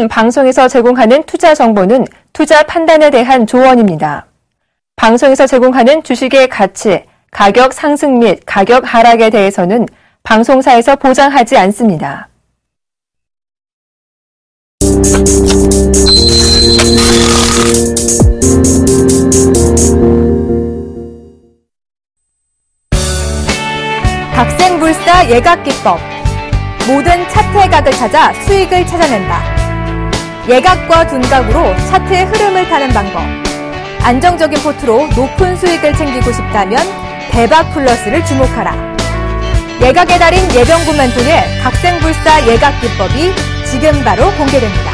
본 방송에서 제공하는 투자 정보는 투자 판단에 대한 조언입니다. 방송에서 제공하는 주식의 가치, 가격 상승 및 가격 하락에 대해서는 방송사에서 보장하지 않습니다. 각생불사 예각기법. 모든 차트의 각을 찾아 수익을 찾아낸다. 예각과 둔각으로 차트의 흐름을 타는 방법. 안정적인 포트로 높은 수익을 챙기고 싶다면 대박 플러스를 주목하라. 예각의 달인 예병구만 통해 각생불사 예각 기법이 지금 바로 공개됩니다.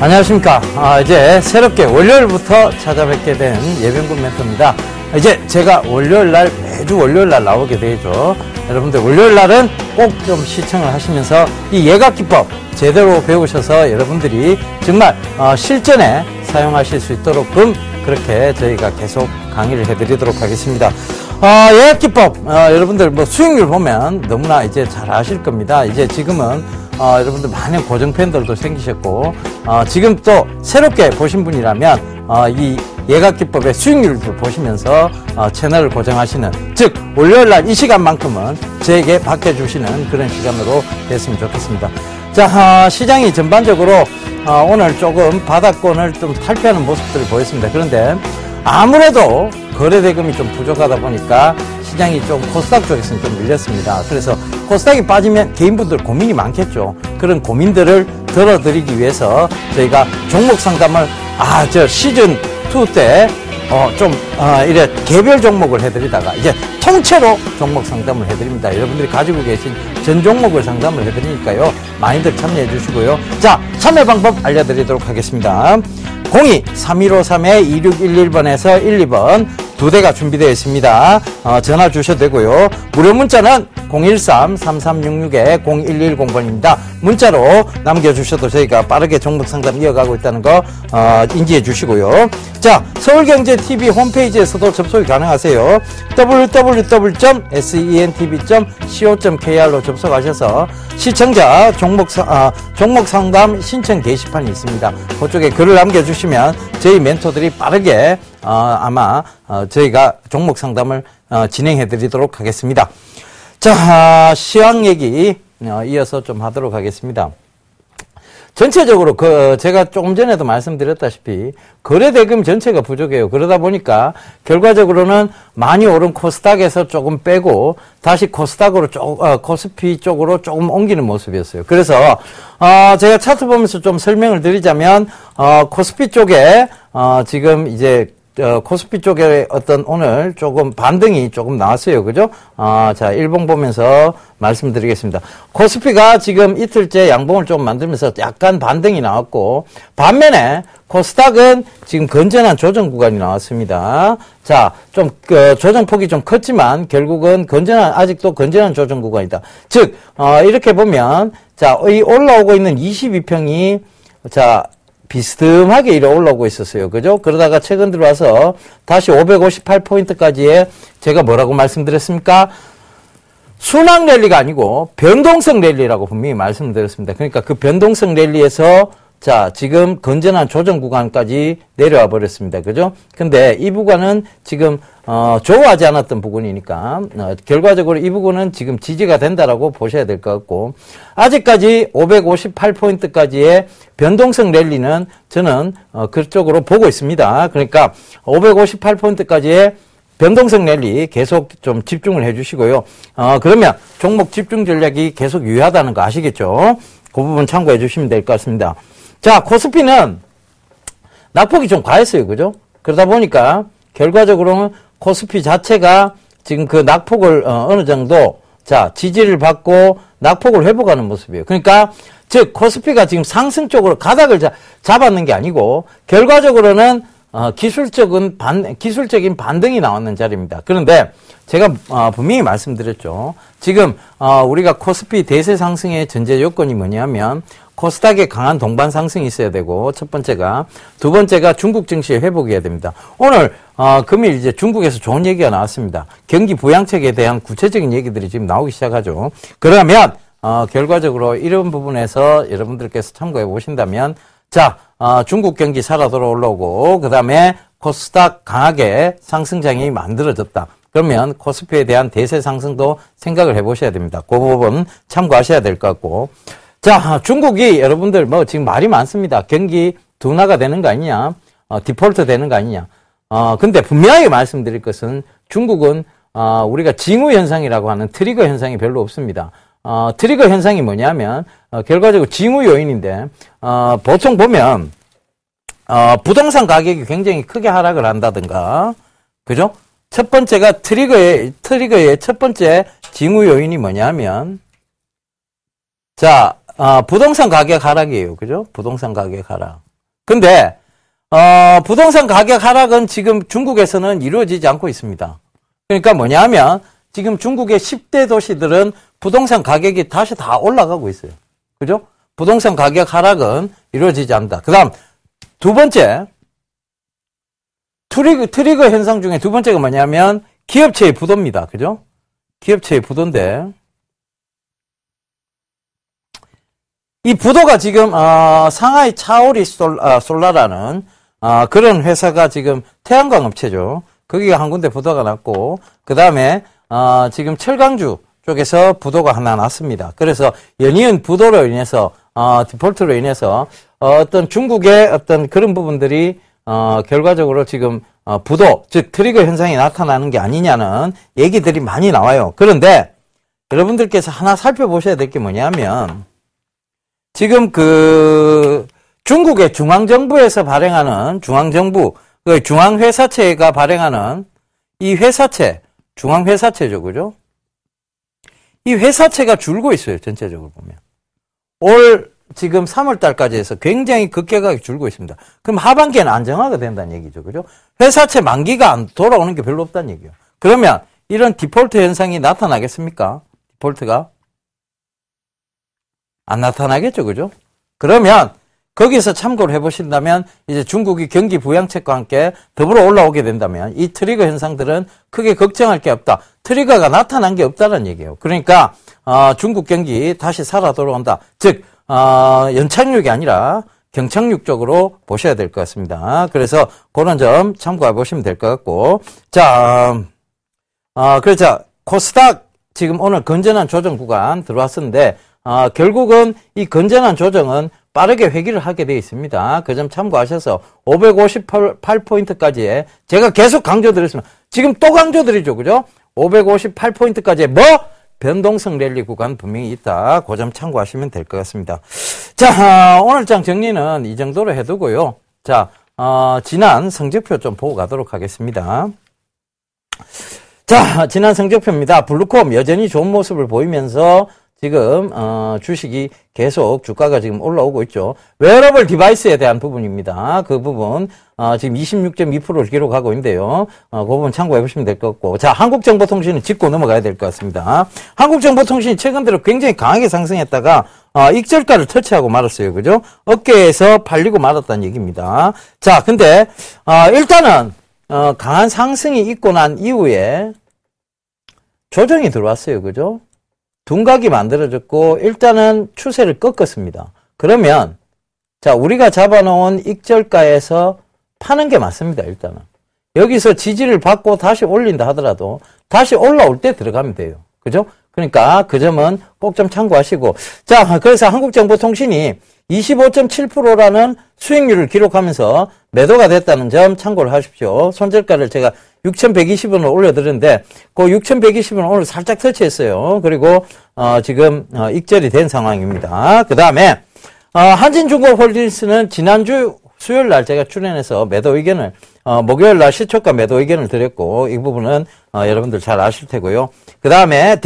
안녕하십니까. 아, 이제 새롭게 월요일부터 찾아뵙게 된 예병군 멘토입니다. 이제 제가 월요일 날, 매주 월요일 날 나오게 되죠. 여러분들 월요일 날은 꼭 좀 시청을 하시면서 이 예각 기법 제대로 배우셔서 여러분들이 정말 어, 실전에 사용하실 수 있도록끔 그렇게 저희가 계속 강의를 해드리도록 하겠습니다. 어, 예약 기법, 어, 여러분들 뭐 수익률 보면 너무나 이제 잘 아실 겁니다. 이제 지금은 어, 여러분들 많은 고정 팬들도 생기셨고, 어, 지금 또 새롭게 보신 분이라면, 어, 이 예각기법의 수익률도 보시면서 어, 채널을 고정하시는, 즉, 월요일 날 이 시간만큼은 저에게 맡겨주시는 그런 시간으로 됐으면 좋겠습니다. 자, 어, 시장이 전반적으로 어, 오늘 조금 바닥권을 좀 탈피하는 모습들을 보였습니다. 그런데 아무래도 거래 대금이 좀 부족하다 보니까 시장이 좀 코스닥 쪽에서는 좀 밀렸습니다. 그래서 코스닥이 빠지면 개인분들 고민이 많겠죠. 그런 고민들을 덜어드리기 위해서 저희가 종목 상담을 아, 저 시즌 2때 어, 좀, 어, 이래 개별 종목을 해드리다가 이제 통째로 종목 상담을 해드립니다. 여러분들이 가지고 계신 전 종목을 상담을 해드리니까요. 많이들 참여해 주시고요. 자, 참여 방법 알려드리도록 하겠습니다. 02-3153-2611번에서 1, 2번 두 대가 준비되어 있습니다. 어, 전화 주셔도 되고요. 무료 문자는 013-3366-0110번입니다. 문자로 남겨주셔도 저희가 빠르게 종목 상담 이어가고 있다는 거 어, 인지해 주시고요. 자, 서울경제TV 홈페이지에서도 접속이 가능하세요. www.sentv.co.kr로 접속하셔서 시청자 종목, 사, 아, 종목 상담 신청 게시판이 있습니다. 그쪽에 글을 남겨주시면 저희 멘토들이 빠르게 어, 아마 어, 저희가 종목 상담을 어, 진행해 드리도록 하겠습니다. 자, 시황 얘기 어, 이어서 좀 하도록 하겠습니다. 전체적으로 그 제가 조금 전에도 말씀드렸다시피 거래 대금 전체가 부족해요. 그러다 보니까 결과적으로는 많이 오른 코스닥에서 조금 빼고 다시 코스닥으로 쪽 어, 코스피 쪽으로 조금 옮기는 모습이었어요. 그래서 어, 제가 차트 보면서 좀 설명을 드리자면 어, 코스피 쪽에 어, 지금 이제 어, 코스피 쪽에 어떤 오늘 조금 반등이 조금 나왔어요. 그죠? 아, 자, 일봉 보면서 말씀드리겠습니다. 코스피가 지금 이틀째 양봉을 좀 만들면서 약간 반등이 나왔고, 반면에 코스닥은 지금 건전한 조정 구간이 나왔습니다. 자, 좀, 그, 조정폭이 좀 컸지만, 결국은 건전한, 아직도 건전한 조정 구간이다. 즉, 어, 이렇게 보면, 자, 이 올라오고 있는 22평이, 자, 비스듬하게 이래 올라오고 있었어요. 그죠? 그러다가 최근 들어와서 다시 558포인트까지의 제가 뭐라고 말씀드렸습니까? 순항 랠리가 아니고 변동성 랠리라고 분명히 말씀드렸습니다. 그러니까 그 변동성 랠리에서 자, 지금 건전한 조정 구간까지 내려와 버렸습니다. 그죠? 근데 이 부분은 지금, 어, 좋아하지 않았던 부분이니까, 어, 결과적으로 이 부분은 지금 지지가 된다라고 보셔야 될 것 같고, 아직까지 558포인트까지의 변동성 랠리는 저는, 어, 그쪽으로 보고 있습니다. 그러니까 558포인트까지의 변동성 랠리 계속 좀 집중을 해 주시고요. 어, 그러면 종목 집중 전략이 계속 유효하다는 거 아시겠죠? 그 부분 참고해 주시면 될 것 같습니다. 자, 코스피는 낙폭이 좀 과했어요. 그죠? 그러다 보니까 결과적으로는 코스피 자체가 지금 그 낙폭을 어, 느 정도 자, 지지를 받고 낙폭을 회복하는 모습이에요. 그러니까 즉 코스피가 지금 상승 쪽으로 가닥을 자, 잡았는 게 아니고 결과적으로는 어, 기술적인 반, 기술적인 반등이 나왔는 자리입니다. 그런데 제가 어, 분명히 말씀드렸죠. 지금 어, 우리가 코스피 대세 상승의 전제 요건이 뭐냐면 코스닥에 강한 동반 상승이 있어야 되고 첫 번째가 두 번째가 중국 증시의 회복이어야 됩니다. 오늘 어, 금일 이제 중국에서 좋은 얘기가 나왔습니다. 경기 부양책에 대한 구체적인 얘기들이 지금 나오기 시작하죠. 그러면 어, 결과적으로 이런 부분에서 여러분들께서 참고해 보신다면 자 어, 중국 경기 살아 돌아 올라오고 그 다음에 코스닥 강하게 상승장이 만들어졌다. 그러면 코스피에 대한 대세 상승도 생각을 해보셔야 됩니다. 그 부분 참고하셔야 될 것 같고. 자, 중국이 여러분들 뭐 지금 말이 많습니다. 경기 둔화가 되는 거 아니냐, 어, 디폴트 되는 거 아니냐. 어, 근데 분명하게 말씀드릴 것은 중국은 어, 우리가 징후 현상이라고 하는 트리거 현상이 별로 없습니다. 어, 트리거 현상이 뭐냐면 어, 결과적으로 징후 요인인데 어, 보통 보면 어, 부동산 가격이 굉장히 크게 하락을 한다든가, 그죠? 첫 번째가 트리거의, 트리거의 첫 번째 징후 요인이 뭐냐면, 자, 어, 부동산 가격 하락이에요. 그죠? 부동산 가격 하락. 근데, 어, 부동산 가격 하락은 지금 중국에서는 이루어지지 않고 있습니다. 그러니까 뭐냐면, 지금 중국의 10대 도시들은 부동산 가격이 다시 다 올라가고 있어요. 그죠? 부동산 가격 하락은 이루어지지 않는다. 그 다음, 두 번째, 트리거, 트리거 현상 중에 두 번째가 뭐냐면 기업체의 부도입니다. 그죠? 기업체의 부도인데 이 부도가 지금 어, 상하이 차오리 솔, 어, 솔라라는 어, 그런 회사가 지금 태양광 업체죠. 거기가 한 군데 부도가 났고 그 다음에 어, 지금 철강주 쪽에서 부도가 하나 났습니다. 그래서 연이은 부도로 인해서 어, 디폴트로 인해서 어, 떤 중국의 어떤 그런 부분들이 어, 결과적으로 지금 어, 부도, 즉 트리거 현상이 나타나는 게 아니냐는 얘기들이 많이 나와요. 그런데 여러분들께서 하나 살펴보셔야 될 게 뭐냐면 지금 그 중국의 중앙정부에서 발행하는 중앙정부, 그 중앙회사체가 발행하는 이 회사체, 중앙회사체죠, 그죠? 이 회사체가 줄고 있어요, 전체적으로 보면. 올 지금 3월 달까지 해서 굉장히 급격하게 줄고 있습니다. 그럼 하반기에는 안정화가 된다는 얘기죠. 그죠? 회사채 만기가 안 돌아오는 게 별로 없다는 얘기예요. 그러면 이런 디폴트 현상이 나타나겠습니까? 디폴트가? 안 나타나겠죠. 그죠? 그러면 거기서 참고를 해보신다면 이제 중국이 경기 부양책과 함께 더불어 올라오게 된다면 이 트리거 현상들은 크게 걱정할 게 없다. 트리거가 나타난 게 없다는 얘기예요. 그러니까 어, 중국 경기 다시 살아 돌아온다. 즉 어, 연착륙이 아니라 경착륙 쪽으로 보셔야 될 것 같습니다. 그래서 그런 점 참고해 보시면 될 것 같고, 자, 어, 그래서 코스닥 지금 오늘 건전한 조정 구간 들어왔었는데, 어, 결국은 이 건전한 조정은 빠르게 회귀를 하게 되어 있습니다. 그 점 참고하셔서 558포인트까지의 제가 계속 강조드렸습니다. 지금 또 강조드리죠. 그죠? 558포인트까지의 뭐? 변동성 랠리 구간 분명히 있다. 그 점 참고하시면 될 것 같습니다. 자, 어, 오늘 장 정리는 이 정도로 해두고요. 자, 어, 지난 성적표 좀 보고 가도록 하겠습니다. 자, 지난 성적표입니다. 블루콤 여전히 좋은 모습을 보이면서 지금 어, 주식이 계속 주가가 지금 올라오고 있죠. wearable device에 대한 부분입니다. 그 부분 어, 지금 26.2%를 기록하고 있는데요. 어, 그 부분 참고해 보시면 될 것 같고 자 한국정보통신은 짚고 넘어가야 될 것 같습니다. 한국정보통신이 최근 들어 굉장히 강하게 상승했다가 어, 익절가를 터치하고 말았어요. 그죠? 어깨에서 팔리고 말았다는 얘기입니다. 자 근데 어, 일단은 어, 강한 상승이 있고 난 이후에 조정이 들어왔어요. 그죠? 둔각이 만들어졌고 일단은 추세를 꺾었습니다. 그러면 자 우리가 잡아놓은 익절가에서 파는 게 맞습니다. 일단은 여기서 지지를 받고 다시 올린다 하더라도 다시 올라올 때 들어가면 돼요. 그죠? 그러니까 그 점은 꼭 좀 참고하시고 자 그래서 한국정보통신이 25.7%라는 수익률을 기록하면서 매도가 됐다는 점 참고를 하십시오. 손절가를 제가 6,120원을 올려드렸는데 그 6,120원 오늘 살짝 터치했어요. 그리고 어, 지금 어, 익절이 된 상황입니다. 그 다음에 어, 한진중공홀딩스는 지난주 수요일 날 제가 출연해서 매도 의견을 어, 목요일 날 시초가 매도 의견을 드렸고 이 부분은 어, 여러분들 잘 아실 테고요. 그 다음에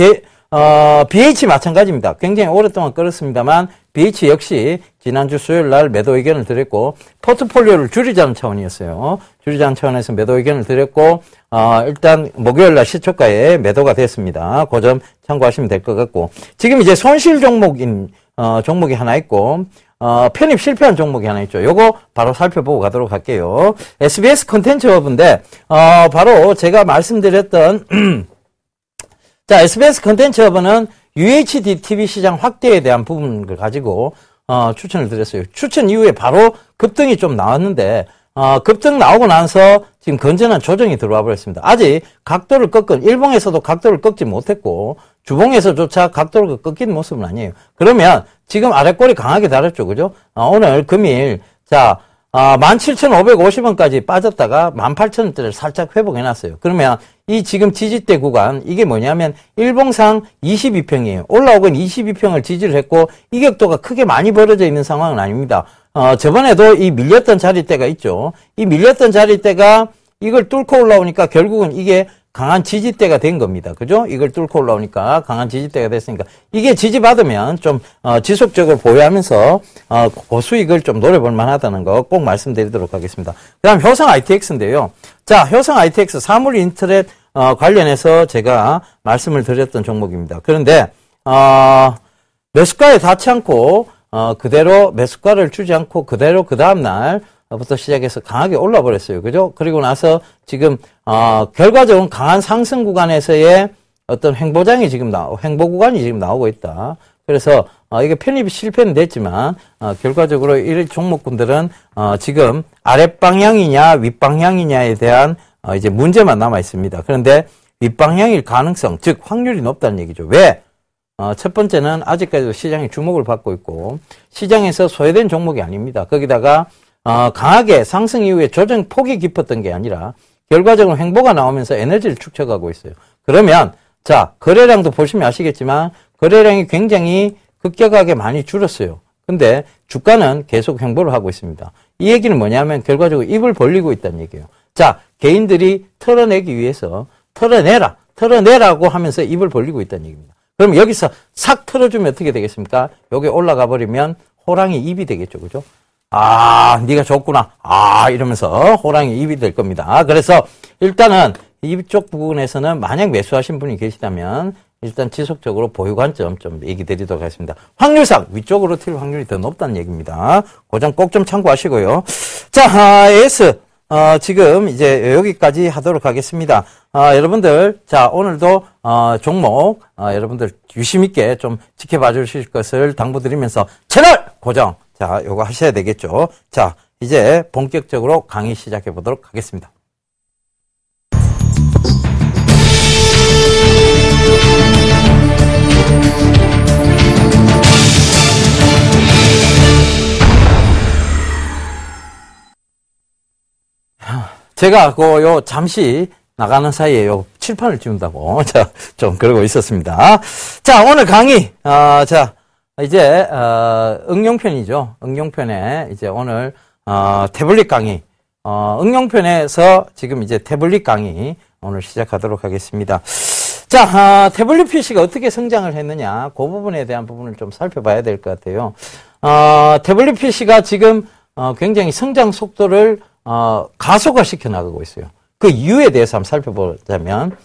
어, BH 마찬가지입니다. 굉장히 오랫동안 끌었습니다만 BH 역시 지난주 수요일 날 매도 의견을 드렸고 포트폴리오를 줄이자는 차원이었어요. 줄이자는 차원에서 매도 의견을 드렸고 어, 일단 목요일 날 시초가에 매도가 됐습니다. 그 점 참고하시면 될 것 같고 지금 이제 손실 종목인 어, 종목이 하나 있고 어, 편입 실패한 종목이 하나 있죠. 요거 바로 살펴보고 가도록 할게요. SBS 컨텐츠 업인데, 어, 바로 제가 말씀드렸던, 자, SBS 컨텐츠 업은 UHD TV 시장 확대에 대한 부분을 가지고, 어, 추천을 드렸어요. 추천 이후에 바로 급등이 좀 나왔는데, 어, 급등 나오고 나서 지금 건전한 조정이 들어와 버렸습니다. 아직 각도를 꺾은, 일봉에서도 각도를 꺾지 못했고, 주봉에서조차 각도를 꺾인 모습은 아니에요. 그러면 지금 아래꼬리 강하게 달았죠. 그죠? 어, 오늘 금일, 자, 아, 17,550원까지 빠졌다가 18,000원대를 살짝 회복해놨어요. 그러면 이 지금 지지대 구간, 이게 뭐냐면 일봉상 22평이에요. 올라오건 22평을 지지를 했고 이격도가 크게 많이 벌어져 있는 상황은 아닙니다. 어, 저번에도 이 밀렸던 자리대가 있죠. 이 밀렸던 자리대가 이걸 뚫고 올라오니까 결국은 이게 강한 지지대가 된 겁니다. 그죠? 이걸 뚫고 올라오니까 강한 지지대가 됐으니까 이게 지지받으면 좀 어, 지속적으로 보유하면서 어, 고수익을 좀 노려볼 만하다는 거 꼭 말씀드리도록 하겠습니다. 그 다음 효성 ITX인데요. 자, 효성 ITX 사물 인터넷 어, 관련해서 제가 말씀을 드렸던 종목입니다. 그런데 어, 매수가에 닿지 않고 어, 그대로 매수가를 주지 않고 그대로 그 다음날 부터 시작해서 강하게 올라 버렸어요. 그죠? 그리고 나서 지금 어, 결과적으로 강한 상승 구간에서의 어떤 횡보장이 지금 나오 횡보 구간이 지금 나오고 있다. 그래서 어, 이게 편입이 실패는 됐지만 어, 결과적으로 이 종목군들은 어, 지금 아랫방향이냐 윗방향이냐에 대한 어, 이제 문제만 남아 있습니다. 그런데 윗방향일 가능성, 즉 확률이 높다는 얘기죠. 왜? 어, 첫 번째는 아직까지도 시장이 주목을 받고 있고 시장에서 소외된 종목이 아닙니다. 거기다가 어, 강하게 상승 이후에 조정 폭이 깊었던 게 아니라 결과적으로 횡보가 나오면서 에너지를 축적하고 있어요. 그러면 자 거래량도 보시면 아시겠지만 거래량이 굉장히 급격하게 많이 줄었어요. 근데 주가는 계속 횡보를 하고 있습니다. 이 얘기는 뭐냐면 결과적으로 입을 벌리고 있다는 얘기예요. 자 개인들이 털어내기 위해서 털어내라 털어내라고 하면서 입을 벌리고 있다는 얘기입니다. 그럼 여기서 싹 털어주면 어떻게 되겠습니까? 여기 올라가 버리면 호랑이 입이 되겠죠. 그죠? 아, 네가 좋구나. 아, 이러면서 호랑이 입이 될 겁니다. 그래서 일단은 이쪽 부분에서는 만약 매수하신 분이 계시다면 일단 지속적으로 보유 관점 좀 얘기 드리도록 하겠습니다. 확률상 위쪽으로 튈 확률이 더 높다는 얘기입니다. 고점 꼭 좀 참고하시고요. 자, 아, S. 어, 지금 이제 여기까지 하도록 하겠습니다. 어, 여러분들, 자, 오늘도, 어, 종목, 어, 여러분들 유심 있게 좀 지켜봐 주실 것을 당부드리면서 채널 고정! 자, 요거 하셔야 되겠죠. 자, 이제 본격적으로 강의 시작해 보도록 하겠습니다. 제가 그요 잠시 나가는 사이에 요 칠판을 지운다고 자, 좀 그러고 있었습니다. 자, 오늘 강의 어, 자, 이제 어, 응용편이죠. 응용편에 이제 오늘 어, 태블릿 강의 어, 응용편에서 지금 이제 태블릿 강의 오늘 시작하도록 하겠습니다. 자, 아, 태블릿 PC가 어떻게 성장을 했느냐, 그 부분에 대한 부분을 좀 살펴봐야 될 것 같아요. 어, 태블릿 PC가 지금 어, 굉장히 성장 속도를 어, 가속화 시켜 나가고 있어요. 그 이유에 대해서 한번 살펴보자면,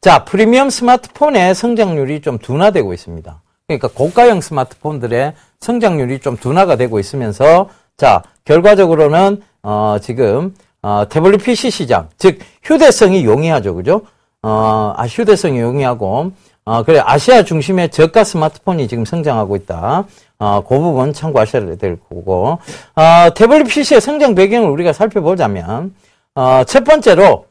자, 프리미엄 스마트폰의 성장률이 좀 둔화되고 있습니다. 그러니까 고가형 스마트폰들의 성장률이 좀 둔화가 되고 있으면서 자 결과적으로는 어, 지금 어, 태블릿 PC 시장 즉 휴대성이 용이하죠, 그죠? 어, 아, 휴대성이 용이하고 어, 그래 아시아 중심의 저가 스마트폰이 지금 성장하고 있다. 어, 그 부분 참고하셔야 될 거고 어, 태블릿 PC의 성장 배경을 우리가 살펴보자면 어, 첫 번째로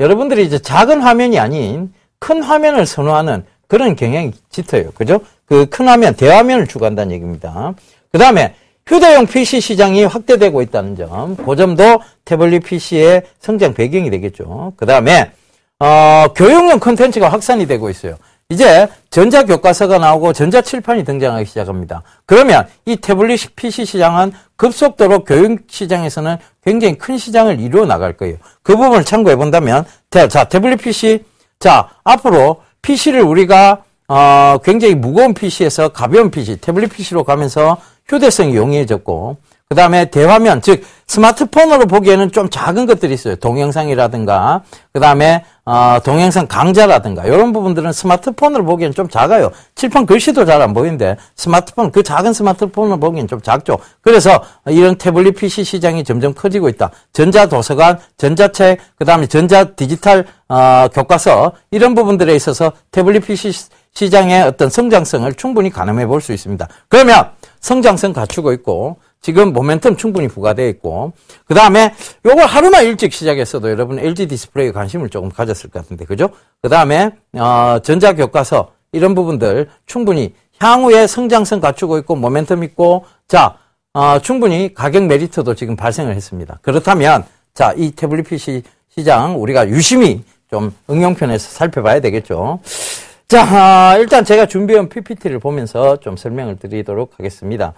여러분들이 이제 작은 화면이 아닌 큰 화면을 선호하는 그런 경향이 짙어요. 그죠? 그 큰 화면, 대화면을 추구한다는 얘기입니다. 그 다음에 휴대용 PC 시장이 확대되고 있다는 점, 그 점도 태블릿 PC의 성장 배경이 되겠죠. 그 다음에, 어, 교육용 콘텐츠가 확산이 되고 있어요. 이제 전자 교과서가 나오고 전자 칠판이 등장하기 시작합니다. 그러면 이 태블릿 PC 시장은 급속도로 교육 시장에서는 굉장히 큰 시장을 이루어 나갈 거예요. 그 부분을 참고해 본다면, 자, 태블릿 PC, 자, 앞으로 PC를 우리가 어, 굉장히 무거운 PC에서 가벼운 PC, 태블릿 PC로 가면서 휴대성이 용이해졌고, 그 다음에 대화면, 즉, 스마트폰으로 보기에는 좀 작은 것들이 있어요. 동영상이라든가, 그 다음에, 어, 동영상 강좌라든가 이런 부분들은 스마트폰으로 보기엔 좀 작아요. 칠판 글씨도 잘 안 보이는데 스마트폰 그 작은 스마트폰을 보기엔 좀 작죠. 그래서 이런 태블릿 PC 시장이 점점 커지고 있다. 전자 도서관, 전자책, 그다음에 전자 디지털 어, 교과서 이런 부분들에 있어서 태블릿 PC 시장의 어떤 성장성을 충분히 가늠해 볼 수 있습니다. 그러면 성장성 갖추고 있고 지금 모멘텀 충분히 부과되어 있고 그 다음에 요걸 하루만 일찍 시작했어도 여러분 LG 디스플레이에 관심을 조금 가졌을 것 같은데 그죠? 그 다음에 어, 전자교과서 이런 부분들 충분히 향후에 성장성 갖추고 있고 모멘텀 있고 자 어, 충분히 가격 메리트도 지금 발생을 했습니다. 그렇다면 자 이 태블릿 PC 시장 우리가 유심히 좀 응용편에서 살펴봐야 되겠죠. 자, 아, 일단 제가 준비한 PPT를 보면서 좀 설명을 드리도록 하겠습니다.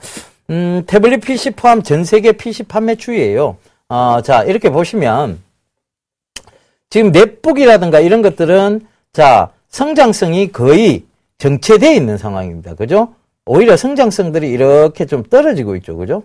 음, 태블릿 PC 포함 전 세계 PC 판매 추이예요. 어, 자, 이렇게 보시면 지금 넷북이라든가 이런 것들은 자, 성장성이 거의 정체되어 있는 상황입니다. 그죠? 오히려 성장성들이 이렇게 좀 떨어지고 있죠. 그죠?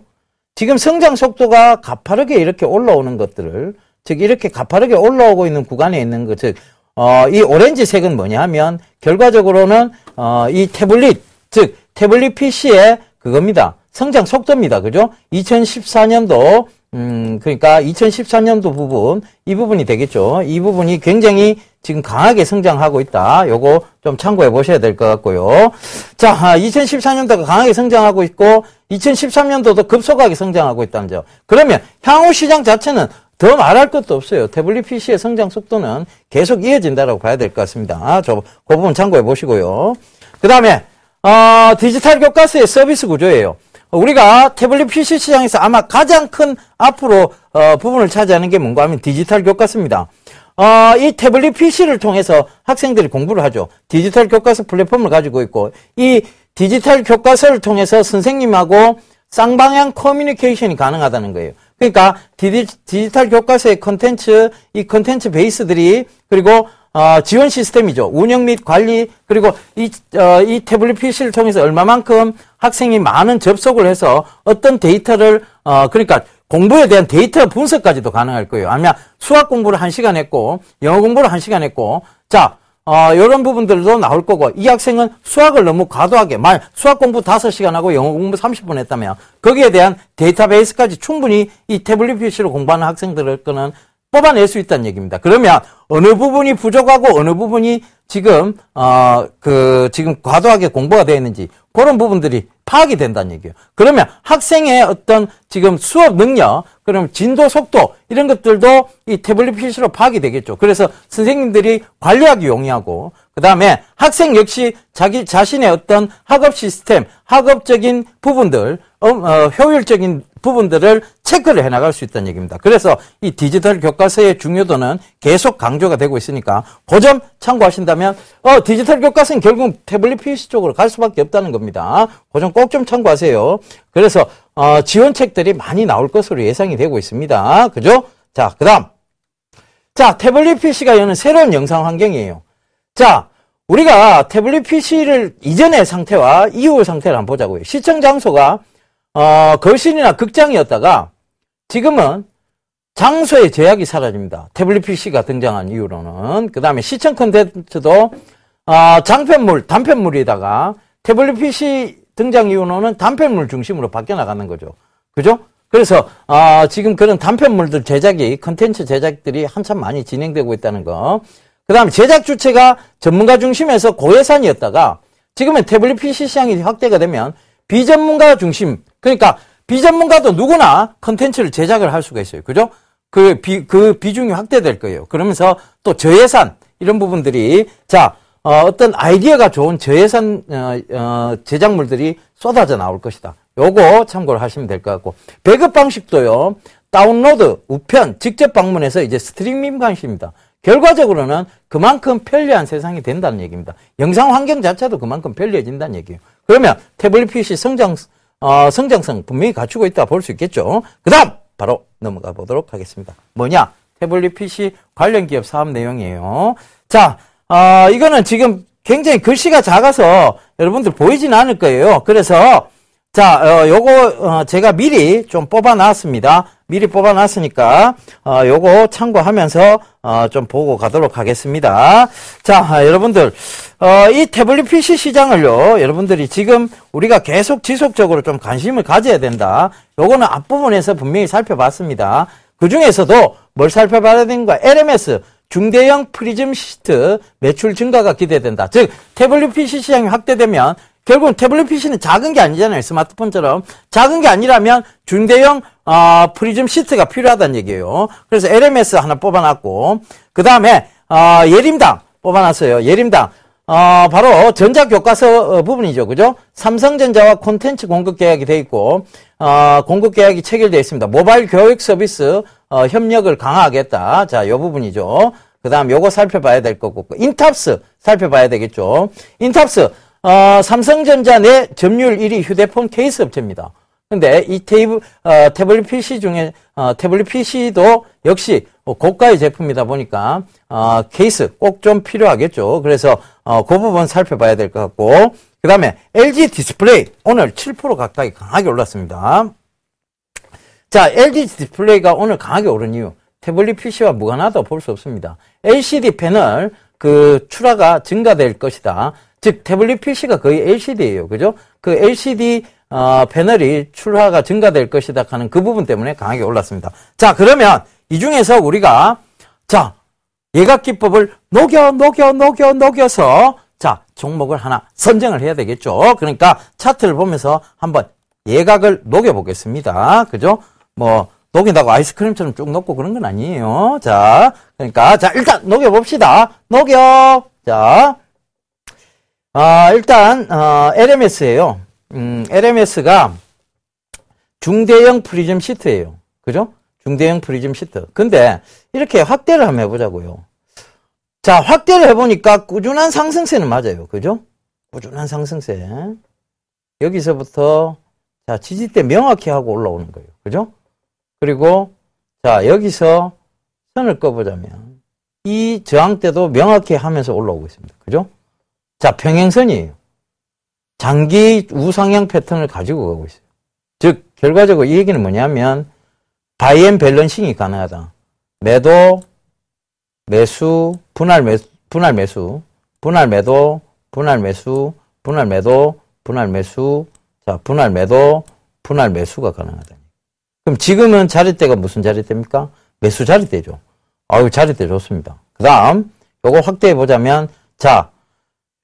지금 성장 속도가 가파르게 이렇게 올라오는 것들을 즉 이렇게 가파르게 올라오고 있는 구간에 있는 것, 즉 어, 이 오렌지색은 뭐냐 하면 결과적으로는 어, 이 태블릿 즉 태블릿 PC의 그겁니다. 성장 속도입니다. 그죠? 2014년도 음, 그러니까 2014년도 부분, 이 부분이 되겠죠. 이 부분이 굉장히 지금 강하게 성장하고 있다. 요거 좀 참고해 보셔야 될 것 같고요. 자, 2014년도가 강하게 성장하고 있고, 2013년도도 급속하게 성장하고 있다는 점. 그러면 향후 시장 자체는 더 말할 것도 없어요. 태블릿 PC의 성장 속도는 계속 이어진다라고 봐야 될 것 같습니다. 아, 저, 그 부분 참고해 보시고요. 그 다음에, 어, 디지털 교과서의 서비스 구조예요. 우리가 태블릿 PC 시장에서 아마 가장 큰 앞으로, 어, 부분을 차지하는 게 뭔가 하면 디지털 교과서입니다. 어, 이 태블릿 PC를 통해서 학생들이 공부를 하죠. 디지털 교과서 플랫폼을 가지고 있고, 이 디지털 교과서를 통해서 선생님하고 쌍방향 커뮤니케이션이 가능하다는 거예요. 그러니까 디지, 털 교과서의 컨텐츠, 이 컨텐츠 베이스들이 그리고 어, 지원 시스템이죠. 운영 및 관리 그리고 이, 어, 이 태블릿 PC를 통해서 얼마만큼 학생이 많은 접속을 해서 어떤 데이터를 어, 그러니까 공부에 대한 데이터 분석까지도 가능할 거예요. 아니면 수학 공부를 한 시간 했고 영어 공부를 한 시간 했고 자 어, 이런 부분들도 나올 거고, 이 학생은 수학을 너무 과도하게, 말, 수학 공부 5시간 하고 영어 공부 30분 했다면, 거기에 대한 데이터베이스까지 충분히 이 태블릿 PC로 공부하는 학생들을 거는 뽑아낼 수 있다는 얘기입니다. 그러면 어느 부분이 부족하고 어느 부분이 지금 어 그 지금 과도하게 공부가 되어 있는지 그런 부분들이 파악이 된다는 얘기예요. 그러면 학생의 어떤 지금 수업 능력, 그럼 진도 속도 이런 것들도 이 태블릿 PC로 파악이 되겠죠. 그래서 선생님들이 관리하기 용이하고 그 다음에 학생 역시 자기 자신의 어떤 학업 시스템, 학업적인 부분들, 어, 어, 효율적인 부분들을 체크를 해나갈 수 있다는 얘기입니다. 그래서 이 디지털 교과서의 중요도는 계속 강조가 되고 있으니까 그 점 참고하신다면 어, 디지털 교과서는 결국 태블릿 PC 쪽으로 갈 수밖에 없다는 겁니다. 그 점 꼭 좀 참고하세요. 그래서 어, 지원책들이 많이 나올 것으로 예상이 되고 있습니다. 그죠? 자, 그 다음. 자, 태블릿 PC가 여는 새로운 영상 환경이에요. 자, 우리가 태블릿 PC를 이전의 상태와 이후 상태를 한번 보자고요. 시청 장소가 어, 거실이나 극장이었다가 지금은 장소의 제약이 사라집니다. 태블릿 PC가 등장한 이후로는 그 다음에 시청 컨텐츠도 어, 장편물, 단편물에다가 태블릿 PC 등장 이후로는 단편물 중심으로 바뀌어 나가는 거죠. 그죠? 그래서 어, 지금 그런 단편물들 제작이 컨텐츠 제작들이 한참 많이 진행되고 있다는 거. 그 다음에 제작 주체가 전문가 중심에서 고예산이었다가 지금은 태블릿 PC 시장이 확대가 되면 비전문가 중심 그러니까 비전문가도 누구나 컨텐츠를 제작을 할 수가 있어요. 그죠? 그 비, 그 비중이 확대될 거예요. 그러면서 또 저예산, 이런 부분들이, 자, 어, 떤 아이디어가 좋은 저예산, 어, 어, 제작물들이 쏟아져 나올 것이다. 요거 참고를 하시면 될 것 같고. 배급 방식도요, 다운로드, 우편, 직접 방문해서 이제 스트리밍 방식입니다. 결과적으로는 그만큼 편리한 세상이 된다는 얘기입니다. 영상 환경 자체도 그만큼 편리해진다는 얘기예요. 그러면 태블릿 PC 성장, 어, 성장성 분명히 갖추고 있다 볼 수 있겠죠. 그 다음 바로 넘어가 보도록 하겠습니다. 뭐냐? 태블릿 PC 관련 기업 사업 내용이에요. 자, 어, 이거는 지금 굉장히 글씨가 작아서 여러분들 보이진 않을 거예요. 그래서 자, 어, 요거 어, 제가 미리 좀 뽑아 놨습니다. 미리 뽑아놨으니까 어, 요거 참고하면서 어, 좀 보고 가도록 하겠습니다. 자, 아, 여러분들 어, 이 태블릿 PC 시장을요, 여러분들이 지금 우리가 계속 지속적으로 좀 관심을 가져야 된다. 요거는 앞부분에서 분명히 살펴봤습니다. 그 중에서도 뭘 살펴봐야 되는가? LMS 중대형 프리즘 시트 매출 증가가 기대된다. 즉 태블릿 PC 시장이 확대되면 결국은 태블릿 PC는 작은 게 아니잖아요. 스마트폰처럼. 작은 게 아니라면 중대형 어, 프리즘 시트가 필요하다는 얘기예요. 그래서 LMS 하나 뽑아놨고 그 다음에 어, 예림당 뽑아놨어요. 예림당. 어, 바로 전자교과서 어, 부분이죠. 그죠? 삼성전자와 콘텐츠 공급 계약이 돼 있고, 어, 공급 계약이 체결되어 있습니다. 모바일 교육 서비스, 어, 협력을 강화하겠다. 자, 요 부분이죠. 그 다음 요거 살펴봐야 될 거고, 인탑스 살펴봐야 되겠죠. 인탑스, 어, 삼성전자 내 점유율 1위 휴대폰 케이스 업체입니다. 근데 이 테이블, 어, 태블릿 PC 중에, 어, 태블릿 PC도 역시 고가의 제품이다 보니까, 어, 케이스 꼭 좀 필요하겠죠. 그래서, 어, 그 부분 살펴봐야 될 것 같고, 그 다음에 LG 디스플레이 오늘 7% 가까이 강하게 올랐습니다. 자, LG 디스플레이가 오늘 강하게 오른 이유, 태블릿 PC와 무관하다 볼 수 없습니다. LCD 패널 그 출하가 증가될 것이다. 즉 태블릿 PC가 거의 LCD예요. 그죠? 그 LCD 어, 패널이 출하가 증가될 것이다 하는 그 부분 때문에 강하게 올랐습니다. 자, 그러면 이 중에서 우리가 자, 예각 기법을 녹여 녹여 녹여 녹여서 자, 종목을 하나 선정을 해야 되겠죠. 그러니까 차트를 보면서 한번 예각을 녹여 보겠습니다. 그죠? 뭐 녹인다고 아이스크림처럼 쭉 녹고 그런 건 아니에요. 자, 그러니까 자, 일단 녹여 봅시다. 녹여. 자, 아, 일단 어, LMS예요. 음, LMS가 중대형 프리즘 시트예요. 그죠? 중대형 프리즘 시트. 근데 이렇게 확대를 한번 해보자고요. 자, 확대를 해보니까 꾸준한 상승세는 맞아요. 그죠? 꾸준한 상승세. 여기서부터 자, 지지대 명확히 하고 올라오는 거예요. 그죠? 그리고 자, 여기서 선을 그어보자면 이 저항대도 명확히 하면서 올라오고 있습니다. 그죠? 자, 평행선이에요. 장기 우상향 패턴을 가지고 가고 있어요. 즉, 결과적으로 이 얘기는 뭐냐면, buy and balancing이 가능하다. 매도, 매수, 분할 매수, 분할 매수, 분할 매도, 분할 매수, 분할 매도, 분할 매수, 자, 분할 매도, 분할 매수가 가능하다. 그럼 지금은 자리대가 무슨 자리대입니까? 매수 자리대죠. 아유, 자리대 좋습니다. 그 다음, 요거 확대해 보자면, 자,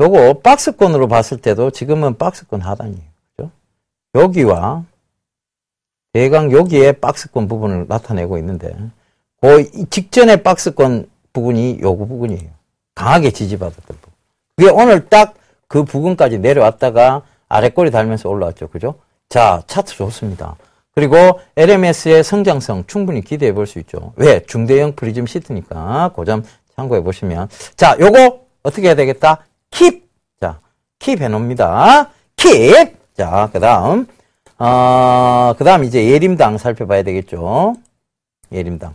요거 박스권으로 봤을 때도 지금은 박스권 하단이에요. 그죠? 여기와 대강 여기에 박스권 부분을 나타내고 있는데 그 직전의 박스권 부분이 요거 부분이에요. 강하게 지지받았던 부분. 그게 오늘 딱 그 부분까지 내려왔다가 아래꼬리 달면서 올라왔죠. 그죠? 자, 차트 좋습니다. 그리고 LMS의 성장성 충분히 기대해 볼 수 있죠. 왜? 중대형 프리즘 시트니까 그 점 참고해 보시면 자, 요거 어떻게 해야 되겠다? 킵. 자, 킵 해놓습니다. 킵. 자, 그 다음. 어, 그 다음 이제 예림당 살펴봐야 되겠죠. 예림당.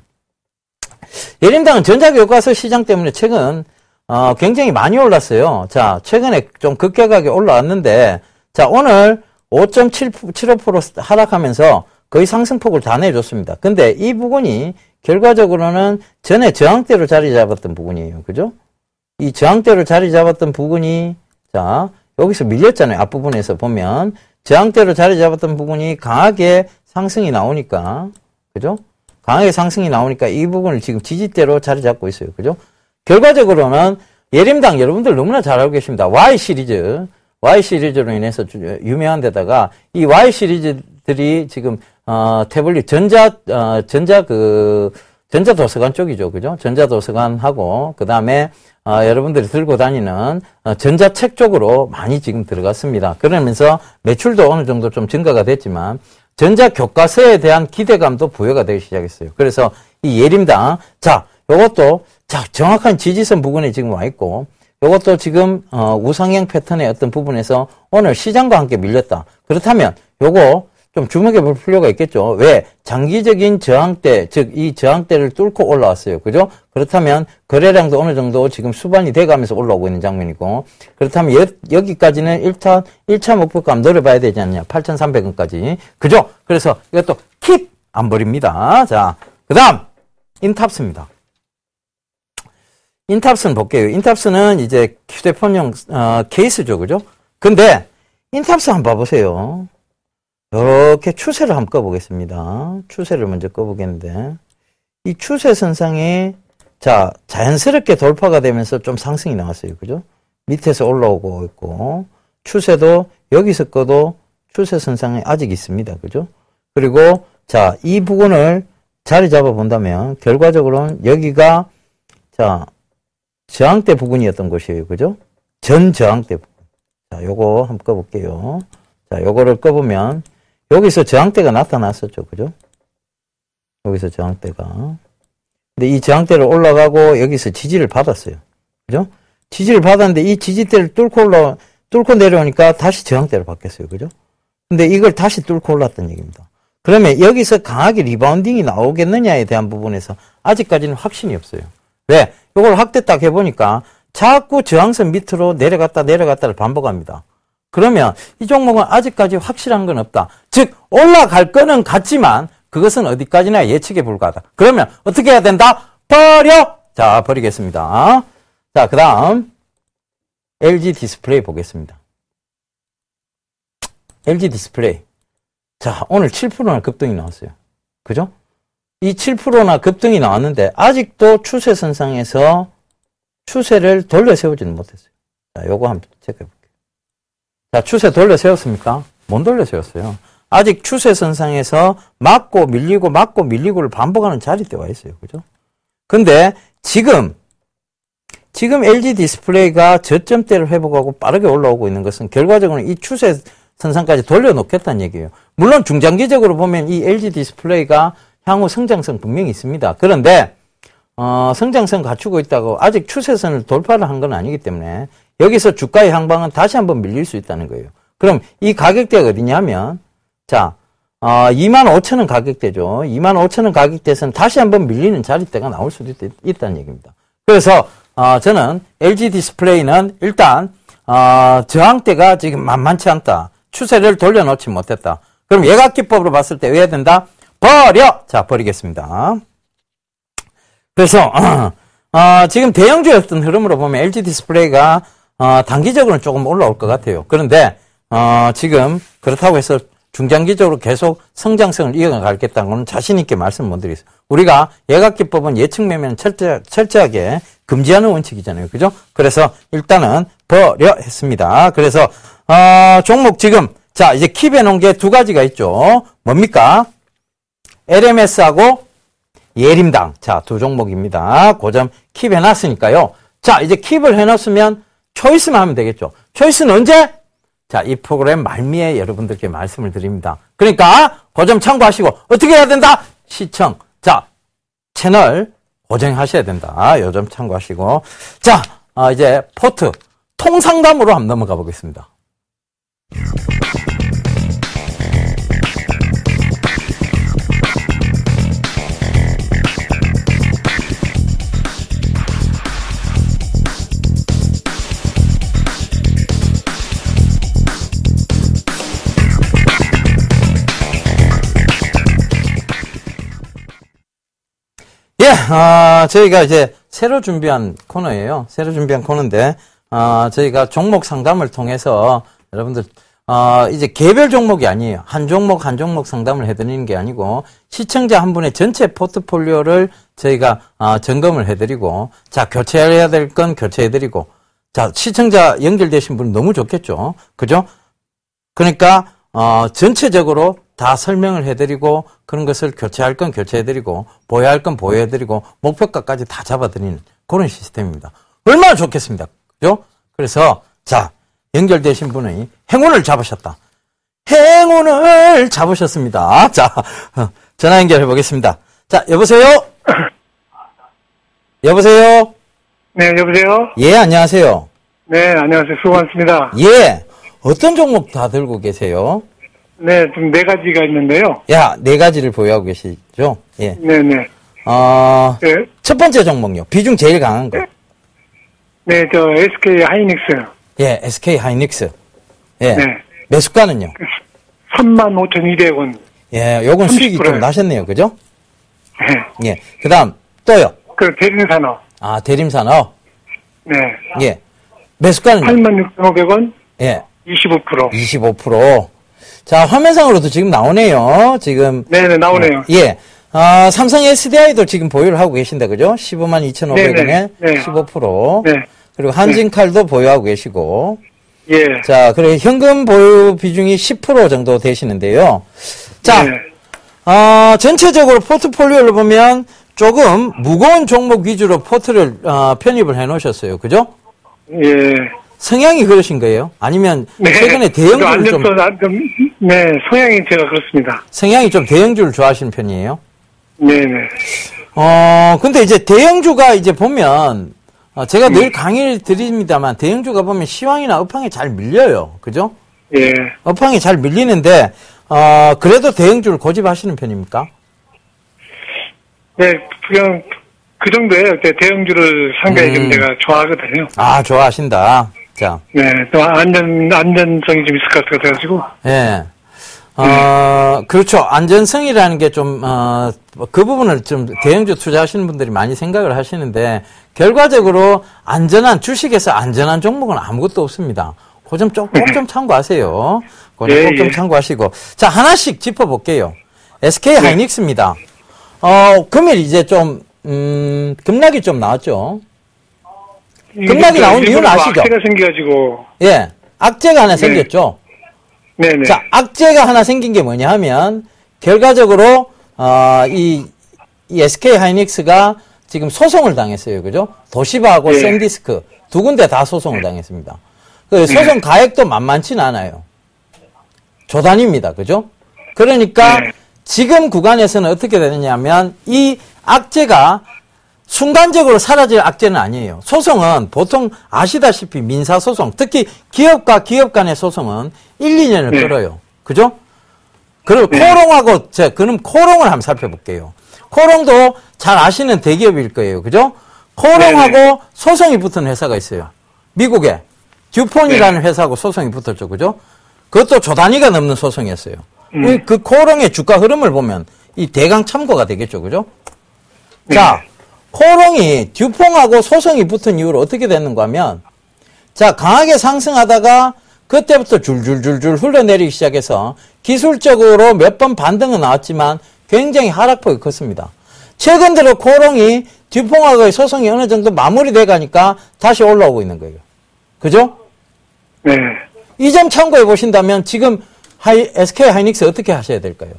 예림당은 전자교과서 시장 때문에 최근, 어, 굉장히 많이 올랐어요. 자, 최근에 좀 급격하게 올라왔는데, 자, 오늘 5.75% 하락하면서 거의 상승폭을 다 내줬습니다. 근데 이 부분이 결과적으로는 전에 저항대로 자리 잡았던 부분이에요. 그죠? 이 저항대로 자리 잡았던 부분이 자 여기서 밀렸잖아요. 앞부분에서 보면 저항대로 자리 잡았던 부분이 강하게 상승이 나오니까 그죠? 강하게 상승이 나오니까 이 부분을 지금 지지대로 자리 잡고 있어요. 그죠? 결과적으로는 예림당 여러분들 너무나 잘 알고 계십니다. Y 시리즈 Y 시리즈로 인해서 유명한 데다가 이 Y 시리즈들이 지금 어 태블릿 전자 어 전자 그 전자 도서관 쪽이죠. 그죠? 전자 도서관하고 그다음에 어, 여러분들이 들고 다니는 어, 전자책 쪽으로 많이 지금 들어갔습니다. 그러면서 매출도 어느 정도 좀 증가가 됐지만 전자 교과서에 대한 기대감도 부여가 되기 시작했어요. 그래서 이 예림당 자 요것도 자 정확한 지지선 부근에 지금 와 있고 요것도 지금 어, 우상향 패턴의 어떤 부분에서 오늘 시장과 함께 밀렸다. 그렇다면 요거 좀 주목해 볼 필요가 있겠죠. 왜? 장기적인 저항대, 즉, 이 저항대를 뚫고 올라왔어요. 그죠? 그렇다면, 거래량도 어느 정도 지금 수반이 돼 가면서 올라오고 있는 장면이고, 그렇다면, 여, 기까지는 1차, 1차 목표값 노려봐야 되지 않냐. 8,300원까지. 그죠? 그래서 이것도 킵! 안 버립니다. 자, 그 다음, 인탑스입니다. 인탑스는 볼게요. 인탑스는 이제 휴대폰용, 어, 케이스죠. 그죠? 근데, 인탑스 한번 봐보세요. 이렇게 추세를 한번 꺼보겠습니다. 추세를 먼저 꺼보겠는데, 이 추세 선상에, 자, 자연스럽게 돌파가 되면서 좀 상승이 나왔어요. 그죠? 밑에서 올라오고 있고, 추세도 여기서 꺼도 추세 선상에 아직 있습니다. 그죠? 그리고, 자, 이 부분을 자리 잡아 본다면, 결과적으로는 여기가, 자, 저항대 부분이었던 것이에요. 그죠? 전 저항대 부분. 자, 요거 한번 꺼볼게요. 자, 요거를 꺼보면, 여기서 저항대가 나타났었죠. 그죠? 여기서 저항대가. 근데 이 저항대를 올라가고 여기서 지지를 받았어요. 그죠? 지지를 받았는데 이 지지대를 뚫고 올라, 뚫고 내려오니까 다시 저항대로 바뀌었어요. 그죠? 근데 이걸 다시 뚫고 올랐던 얘기입니다. 그러면 여기서 강하게 rebounding이 나오겠느냐에 대한 부분에서 아직까지는 확신이 없어요. 왜? 이걸 확대 딱 해보니까 자꾸 저항선 밑으로 내려갔다 내려갔다를 반복합니다. 그러면 이 종목은 아직까지 확실한 건 없다. 즉 올라갈 거는 같지만 그것은 어디까지나 예측에 불과하다. 그러면 어떻게 해야 된다? 버려! 자, 버리겠습니다. 자, 그 다음 LG 디스플레이 보겠습니다. LG 디스플레이. 자, 오늘 7%나 급등이 나왔어요. 그죠? 이 7%나 급등이 나왔는데 아직도 추세선상에서 추세를 돌려 세우지는 못했어요. 자, 요거 한번 체크해 볼게요. 자, 추세 돌려 세웠습니까? 못 돌려 세웠어요. 아직 추세선상에서 맞고 밀리고 맞고 밀리고를 반복하는 자리대 와 있어요. 그죠? 근데 지금 지금 LG 디스플레이가 저점대를 회복하고 빠르게 올라오고 있는 것은 결과적으로 이 추세 선상까지 돌려놓겠다는 얘기예요. 물론 중장기적으로 보면 이 LG 디스플레이가 향후 성장성 분명히 있습니다. 그런데 어, 성장성 갖추고 있다고 아직 추세선을 돌파를 한 건 아니기 때문에 여기서 주가의 향방은 다시 한번 밀릴 수 있다는 거예요. 그럼 이 가격대가 어디냐면 자, 어, 2만 5천 원 가격대죠. 2만 5천 원 가격대에서는 다시 한번 밀리는 자리대가 나올 수도 있, 다는 얘기입니다. 그래서 어, 저는 LG 디스플레이는 일단 어, 저항대가 지금 만만치 않다. 추세를 돌려놓지 못했다. 그럼 예각기법으로 봤을 때 왜 해야 된다? 버려! 자, 버리겠습니다. 그래서, 어, 지금 대형주의 어떤 흐름으로 보면 LG 디스플레이가, 어, 단기적으로는 조금 올라올 것 같아요. 그런데, 어, 지금, 그렇다고 해서 중장기적으로 계속 성장성을 이어가겠다는 것은 자신 있게 말씀 못 드리겠어요. 우리가 예각기법은 예측 매매는 철저, 철저하게 금지하는 원칙이잖아요. 그죠? 그래서 일단은 버려 했습니다. 그래서, 어, 종목 지금, 자, 이제 킵해 놓은 게 두 가지가 있죠. 뭡니까? LMS하고 예림당. 자, 두 종목입니다. 고점 킵 해 놨으니까요. 자, 이제 킵을 해놨으면 초이스만 하면 되겠죠. 초이스는 언제? 자, 이 프로그램 말미에 여러분들께 말씀을 드립니다. 그러니까 고점 참고하시고 어떻게 해야 된다? 시청. 자, 채널 고정하셔야 된다. 요점 참고하시고. 자, 어, 이제 포트 통상담으로 한번 넘어가 보겠습니다. 아, 저희가 이제 새로 준비한 코너예요. 새로 준비한 코너인데, 아, 저희가 종목 상담을 통해서 여러분들, 아, 이제 개별 종목이 아니에요. 한 종목 한 종목 상담을 해드리는 게 아니고, 시청자 한 분의 전체 포트폴리오를 저희가 아, 점검을 해드리고, 자, 교체해야 될 건 교체해드리고, 자, 시청자 연결되신 분 너무 좋겠죠. 그죠? 그러니까, 어, 전체적으로 다 설명을 해드리고 그런 것을 교체할 건 교체해드리고 보여할 건 보여해드리고 목표가까지 다 잡아드리는 그런 시스템입니다. 얼마나 좋겠습니다. 그죠? 그래서 자 연결되신 분이 행운을 잡으셨다. 행운을 잡으셨습니다. 자 어, 전화 연결해 보겠습니다. 자 여보세요. 여보세요. 네, 여보세요? 예 안녕하세요. 네, 안녕하세요. 수고 많습니다. 예 어떤 종목 다 들고 계세요? 네, 좀 네 가지가 있는데요. 야, 네 가지를 보유하고 계시죠? 예. 네네. 어, 네, 첫 번째 종목요. 비중 제일 강한 거. 네, 저 SK 하이닉스. 예, SK 하이닉스. 예. 네. 매수가는요? 35,200원. 예, 요건 수익이 30%요. 좀 나셨네요. 그죠? 네. 예. 그 다음, 또요. 그 대림산업. 아, 대림산업. 네. 예. 매수가는요? 86,500원, 예. 25%. 25%. 자, 화면상으로도 지금 나오네요. 지금. 네네, 나오네요. 예. 아, 삼성 SDI도 지금 보유를 하고 계신다. 그죠? 15만 2,500원에 네네. 네. 15%. 네. 그리고 한진칼도 보유하고 계시고. 예. 자, 그리고 현금 보유 비중이 10% 정도 되시는데요. 자, 네. 어, 전체적으로 포트폴리오를 보면 조금 무거운 종목 위주로 포트를 어, 편입을 해 놓으셨어요. 그죠? 예. 성향이 그러신 거예요? 아니면 네. 최근에 대형주를 좀 좀, 네, 소양이 제가 그렇습니다. 성향이 좀 대형주를 좋아하시는 편이에요? 네네. 어, 근데 이제 대형주가 이제 보면 어, 제가 네. 늘 강의를 드립니다만 대형주가 보면 시황이나 업황에 잘 밀려요. 그죠? 예. 업황이 잘 밀리는데 어, 그래도 대형주를 고집하시는 편입니까? 네, 그냥, 그 정도예요. 제 대형주를 상당히 좀 음. 제가 좋아하거든요. 아, 좋아하신다. 자, 네, 또 안전, 안전성이 좀 있을 것 같아가지고. 예. 어, 그렇죠. 안전성이라는 게 좀, 어, 그 부분을 좀 대형주 투자하시는 분들이 많이 생각을 하시는데, 결과적으로 안전한, 주식에서 안전한 종목은 아무것도 없습니다. 그 점 조금 좀 참고하세요. 그점 예, 좀 예. 참고하시고. 자, 하나씩 짚어볼게요. SK 하이닉스입니다. 어, 금일 이제 좀, 음, 급락이 좀 나왔죠. 급락이 나온 이유는 아시죠? 악재가 생겨가지고. 예. 악재가 하나 네. 생겼죠. 네네. 자, 악재가 하나 생긴 게 뭐냐 하면, 결과적으로, 어, 이, 이 SK 하이닉스가 지금 소송을 당했어요. 그죠? 도시바하고 네. 샌디스크 두 군데 다 소송을 당했습니다. 그 소송 가액도 만만치는 않아요. 조단입니다. 그죠? 그러니까 네. 지금 구간에서는 어떻게 되느냐면, 이 악재가 순간적으로 사라질 악재는 아니에요. 소송은 보통 아시다시피 민사소송, 특히 기업과 기업 간의 소송은 1, 2년을 네. 끌어요. 그죠? 그리고 네. 코롱하고, 자, 그럼 코롱을 한번 살펴볼게요. 코롱도 잘 아시는 대기업일 거예요. 그죠? 코롱하고 네, 소송이 붙은 회사가 있어요. 미국에. 듀폰이라는 네. 회사하고 소송이 붙었죠. 그죠? 그것도 조 단위가 넘는 소송이었어요. 음. 이- 그 코롱의 주가 흐름을 보면 이 대강 참고가 되겠죠. 그죠? 네. 자, 코롱이 듀퐁하고 소송이 붙은 이후로 어떻게 됐는가 하면, 자, 강하게 상승하다가 그때부터 줄줄줄줄 흘러내리기 시작해서 기술적으로 몇 번 반등은 나왔지만 굉장히 하락폭이 컸습니다. 최근 들어 코롱이 듀퐁하고의 소송이 어느 정도 마무리돼 가니까 다시 올라오고 있는 거예요. 그죠? 네. 이 점 참고해 보신다면 지금 하이, SK 하이닉스 어떻게 하셔야 될까요?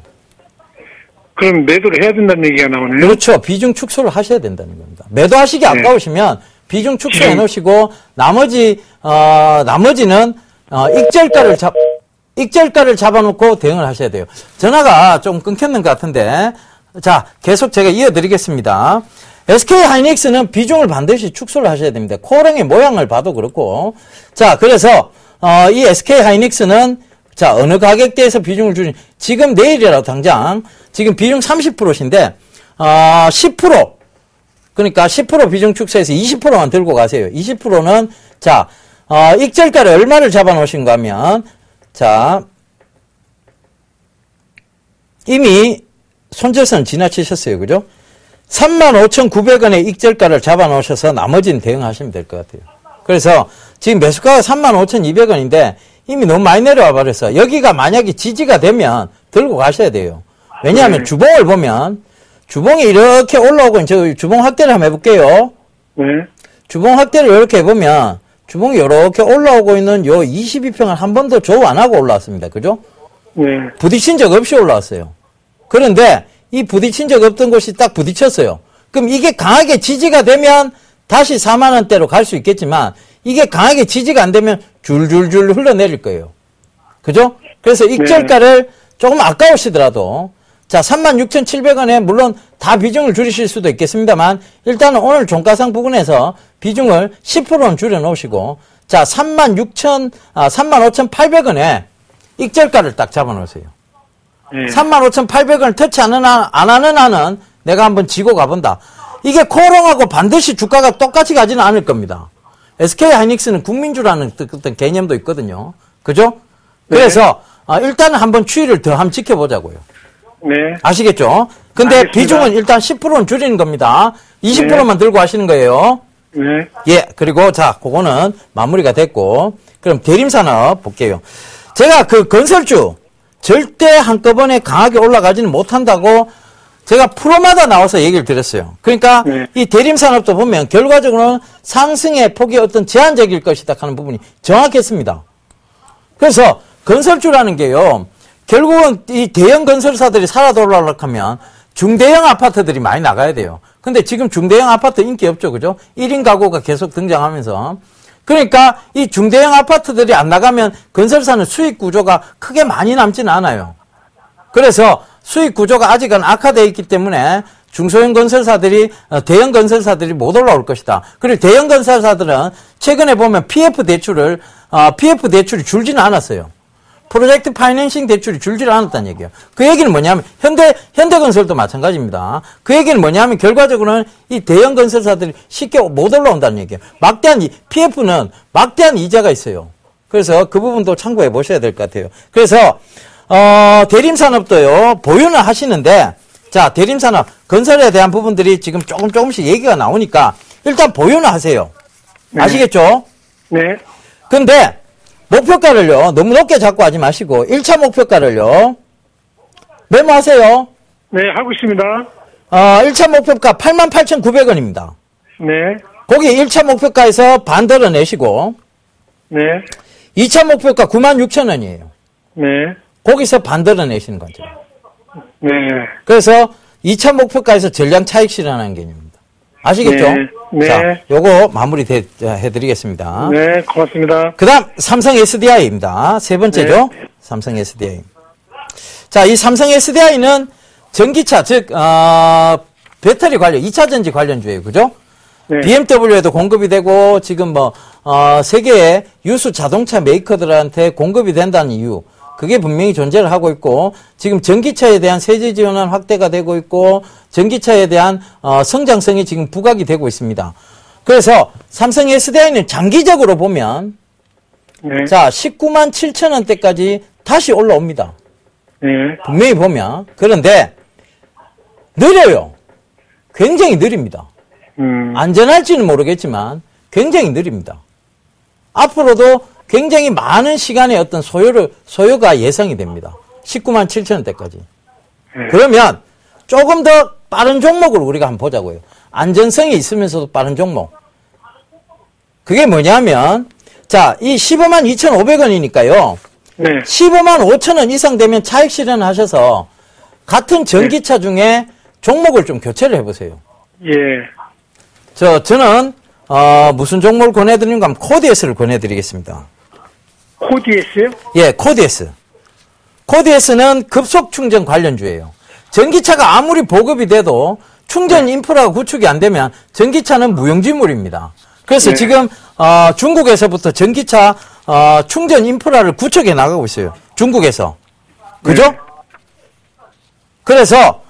그럼 매도를 해야 된다는 얘기가 나오네요. 그렇죠. 비중 축소를 하셔야 된다는 겁니다. 매도하시기 네. 아까우시면 비중 축소해 놓으시고 나머지 어 나머지는 어 익절가를 잡 익절가를 잡아놓고 대응을 하셔야 돼요. 전화가 좀 끊겼는 것 같은데 자 계속 제가 이어드리겠습니다. SK 하이닉스는 비중을 반드시 축소를 하셔야 됩니다. 코랭의 모양을 봐도 그렇고 자 그래서 어, 이 SK 하이닉스는 자 어느 가격대에서 비중을 주신 지금 내일이라도 당장 지금 비중 30%신데 어, 10% 그러니까 10% 비중 축소해서 20%만 들고 가세요. 20%는 자 어, 익절가를 얼마를 잡아 놓으신가 하면 자 이미 손절선 지나치셨어요. 그죠? 35,900원의 익절가를 잡아 놓으셔서 나머지는 대응하시면 될 것 같아요. 그래서 지금 매수가가 35,200원인데 이미 너무 많이 내려와 버렸어. 여기가 만약에 지지가 되면 들고 가셔야 돼요. 왜냐하면 네. 주봉을 보면 주봉이 이렇게 올라오고 저 주봉 확대를 한번 해볼게요. 네. 주봉 확대를 이렇게 해보면 주봉이 이렇게 올라오고 있는 요 22평을 한 번도 조우 안 하고 올라왔습니다. 그죠? 네. 부딪힌 적 없이 올라왔어요. 그런데 이 부딪힌 적 없던 곳이 딱 부딪혔어요. 그럼 이게 강하게 지지가 되면 다시 4만 원대로 갈 수 있겠지만 이게 강하게 지지가 안 되면 줄줄줄 흘러내릴 거예요. 그죠? 그래서 익절가를 조금 아까우시더라도 자, 36,700원에 물론 다 비중을 줄이실 수도 있겠습니다만 일단은 오늘 종가상 부근에서 비중을 10%는 줄여 놓으시고 자, 36,000 아, 35,800원에 익절가를 딱 잡아 놓으세요. 네. 35,800원을 터치 안 하는, 한- 안 하는 한은 내가 한번 지고 가본다. 이게 코롱하고 반드시 주가가 똑같이 가지는 않을 겁니다. SK 하이닉스는 국민주라는 그- 어떤 개념도 있거든요. 그죠? 그래서 아, 일단은 한번 추이를 더 한번 지켜보자고요. 네. 아시겠죠? 근데 알겠습니다. 비중은 일단 10%는 줄이는 겁니다. 20%만 들고 하시는 거예요. 네. 예, 그리고 자, 그거는 마무리가 됐고, 그럼 대림산업 볼게요. 제가 그 건설주 절대 한꺼번에 강하게 올라가지는 못한다고 제가 프로마다 나와서 얘기를 드렸어요. 그러니까 네. 이 대림산업도 보면 결과적으로는 상승의 폭이 어떤 제한적일 것이다 하는 부분이 정확했습니다. 그래서 건설주라는 게요, 결국은 이 대형 건설사들이 살아 돌아오려고 하면 중대형 아파트들이 많이 나가야 돼요. 근데 지금 중대형 아파트 인기 없죠, 그죠? 1인 가구가 계속 등장하면서. 그러니까 이 중대형 아파트들이 안 나가면 건설사는 수익 구조가 크게 많이 남지는 않아요. 그래서 수익 구조가 아직은 악화되어 있기 때문에 중소형 건설사들이 어, 대형 건설사들이 못 올라올 것이다. 그리고 대형 건설사들은 최근에 보면 PF 대출을 어, PF 대출이 줄지는 않았어요. 프로젝트 파이낸싱 대출이 줄지를 않았다는 얘기예요. 그 얘기는 뭐냐면 현대 현대건설도 마찬가지입니다. 그 얘기는 뭐냐면 결과적으로는 이 대형 건설사들이 쉽게 못 올라온다는 얘기예요. 막대한 이- PF는 막대한 이자가 있어요. 그래서 그 부분도 참고해 보셔야 될 것 같아요. 그래서 어, 대림산업도요 보유는 하시는데 자 대림산업 건설에 대한 부분들이 지금 조금 조금씩 얘기가 나오니까 일단 보유는 하세요. 네. 아시겠죠? 네. 근데 목표가를요 너무 높게 잡고 하지 마시고 1차 목표가를요 메모하세요. 네, 하고 있습니다. 어, 1차 목표가 88,900원입니다. 네. 거기 1차 목표가에서 반대로 내시고 네. 2차 목표가 96,000원이에요. 네. 거기서 반대로 내시는 거죠. 네. 그래서 2차 목표가에서 전량 차익 실현하는 개념입니다. 아시겠죠? 네, 네. 자, 요거 마무리 돼- 해드리겠습니다. 네, 고맙습니다. 그 다음, 삼성 SDI입니다. 세 번째죠? 네. 삼성 SDI. 자, 이 삼성 SDI는 전기차, 즉, 어, 배터리 관련, 2차 전지 관련주예요. 그죠? 네. BMW에도 공급이 되고, 지금 뭐, 어, 세계의 유수 자동차 메이커들한테 공급이 된다는 이유. 그게 분명히 존재를 하고 있고, 지금 전기차에 대한 세제 지원은 확대가 되고 있고, 전기차에 대한, 어, 성장성이 지금 부각이 되고 있습니다. 그래서 삼성 SDI는 장기적으로 보면, 네. 자, 19만 7천 원대까지 다시 올라옵니다. 네. 분명히 보면. 그런데 느려요. 굉장히 느립니다. 음. 안전할지는 모르겠지만 굉장히 느립니다. 앞으로도 굉장히 많은 시간의 어떤 소요를, 소요가 예상이 됩니다. 19만 7천 원대까지. 네. 그러면 조금 더 빠른 종목을 우리가 한번 보자고요. 안전성이 있으면서도 빠른 종목. 그게 뭐냐면, 자, 이 15만 2,500원이니까요. 네. 15만 5천 원 이상 되면 차익 실현하셔서 같은 전기차 중에 종목을 좀 교체를 해보세요. 예. 저, 저는, 어, 무슨 종목을 권해드리는가 하면 코디에스를 권해드리겠습니다. 코디에스요? 예, 코디에스. 코디에스는 급속 충전 관련주예요. 전기차가 아무리 보급이 돼도 충전 인프라가 구축이 안 되면 전기차는 무용지물입니다. 그래서 네. 지금 어, 중국에서부터 전기차 어, 충전 인프라를 구축해 나가고 있어요. 중국에서. 그죠? 네. 그래서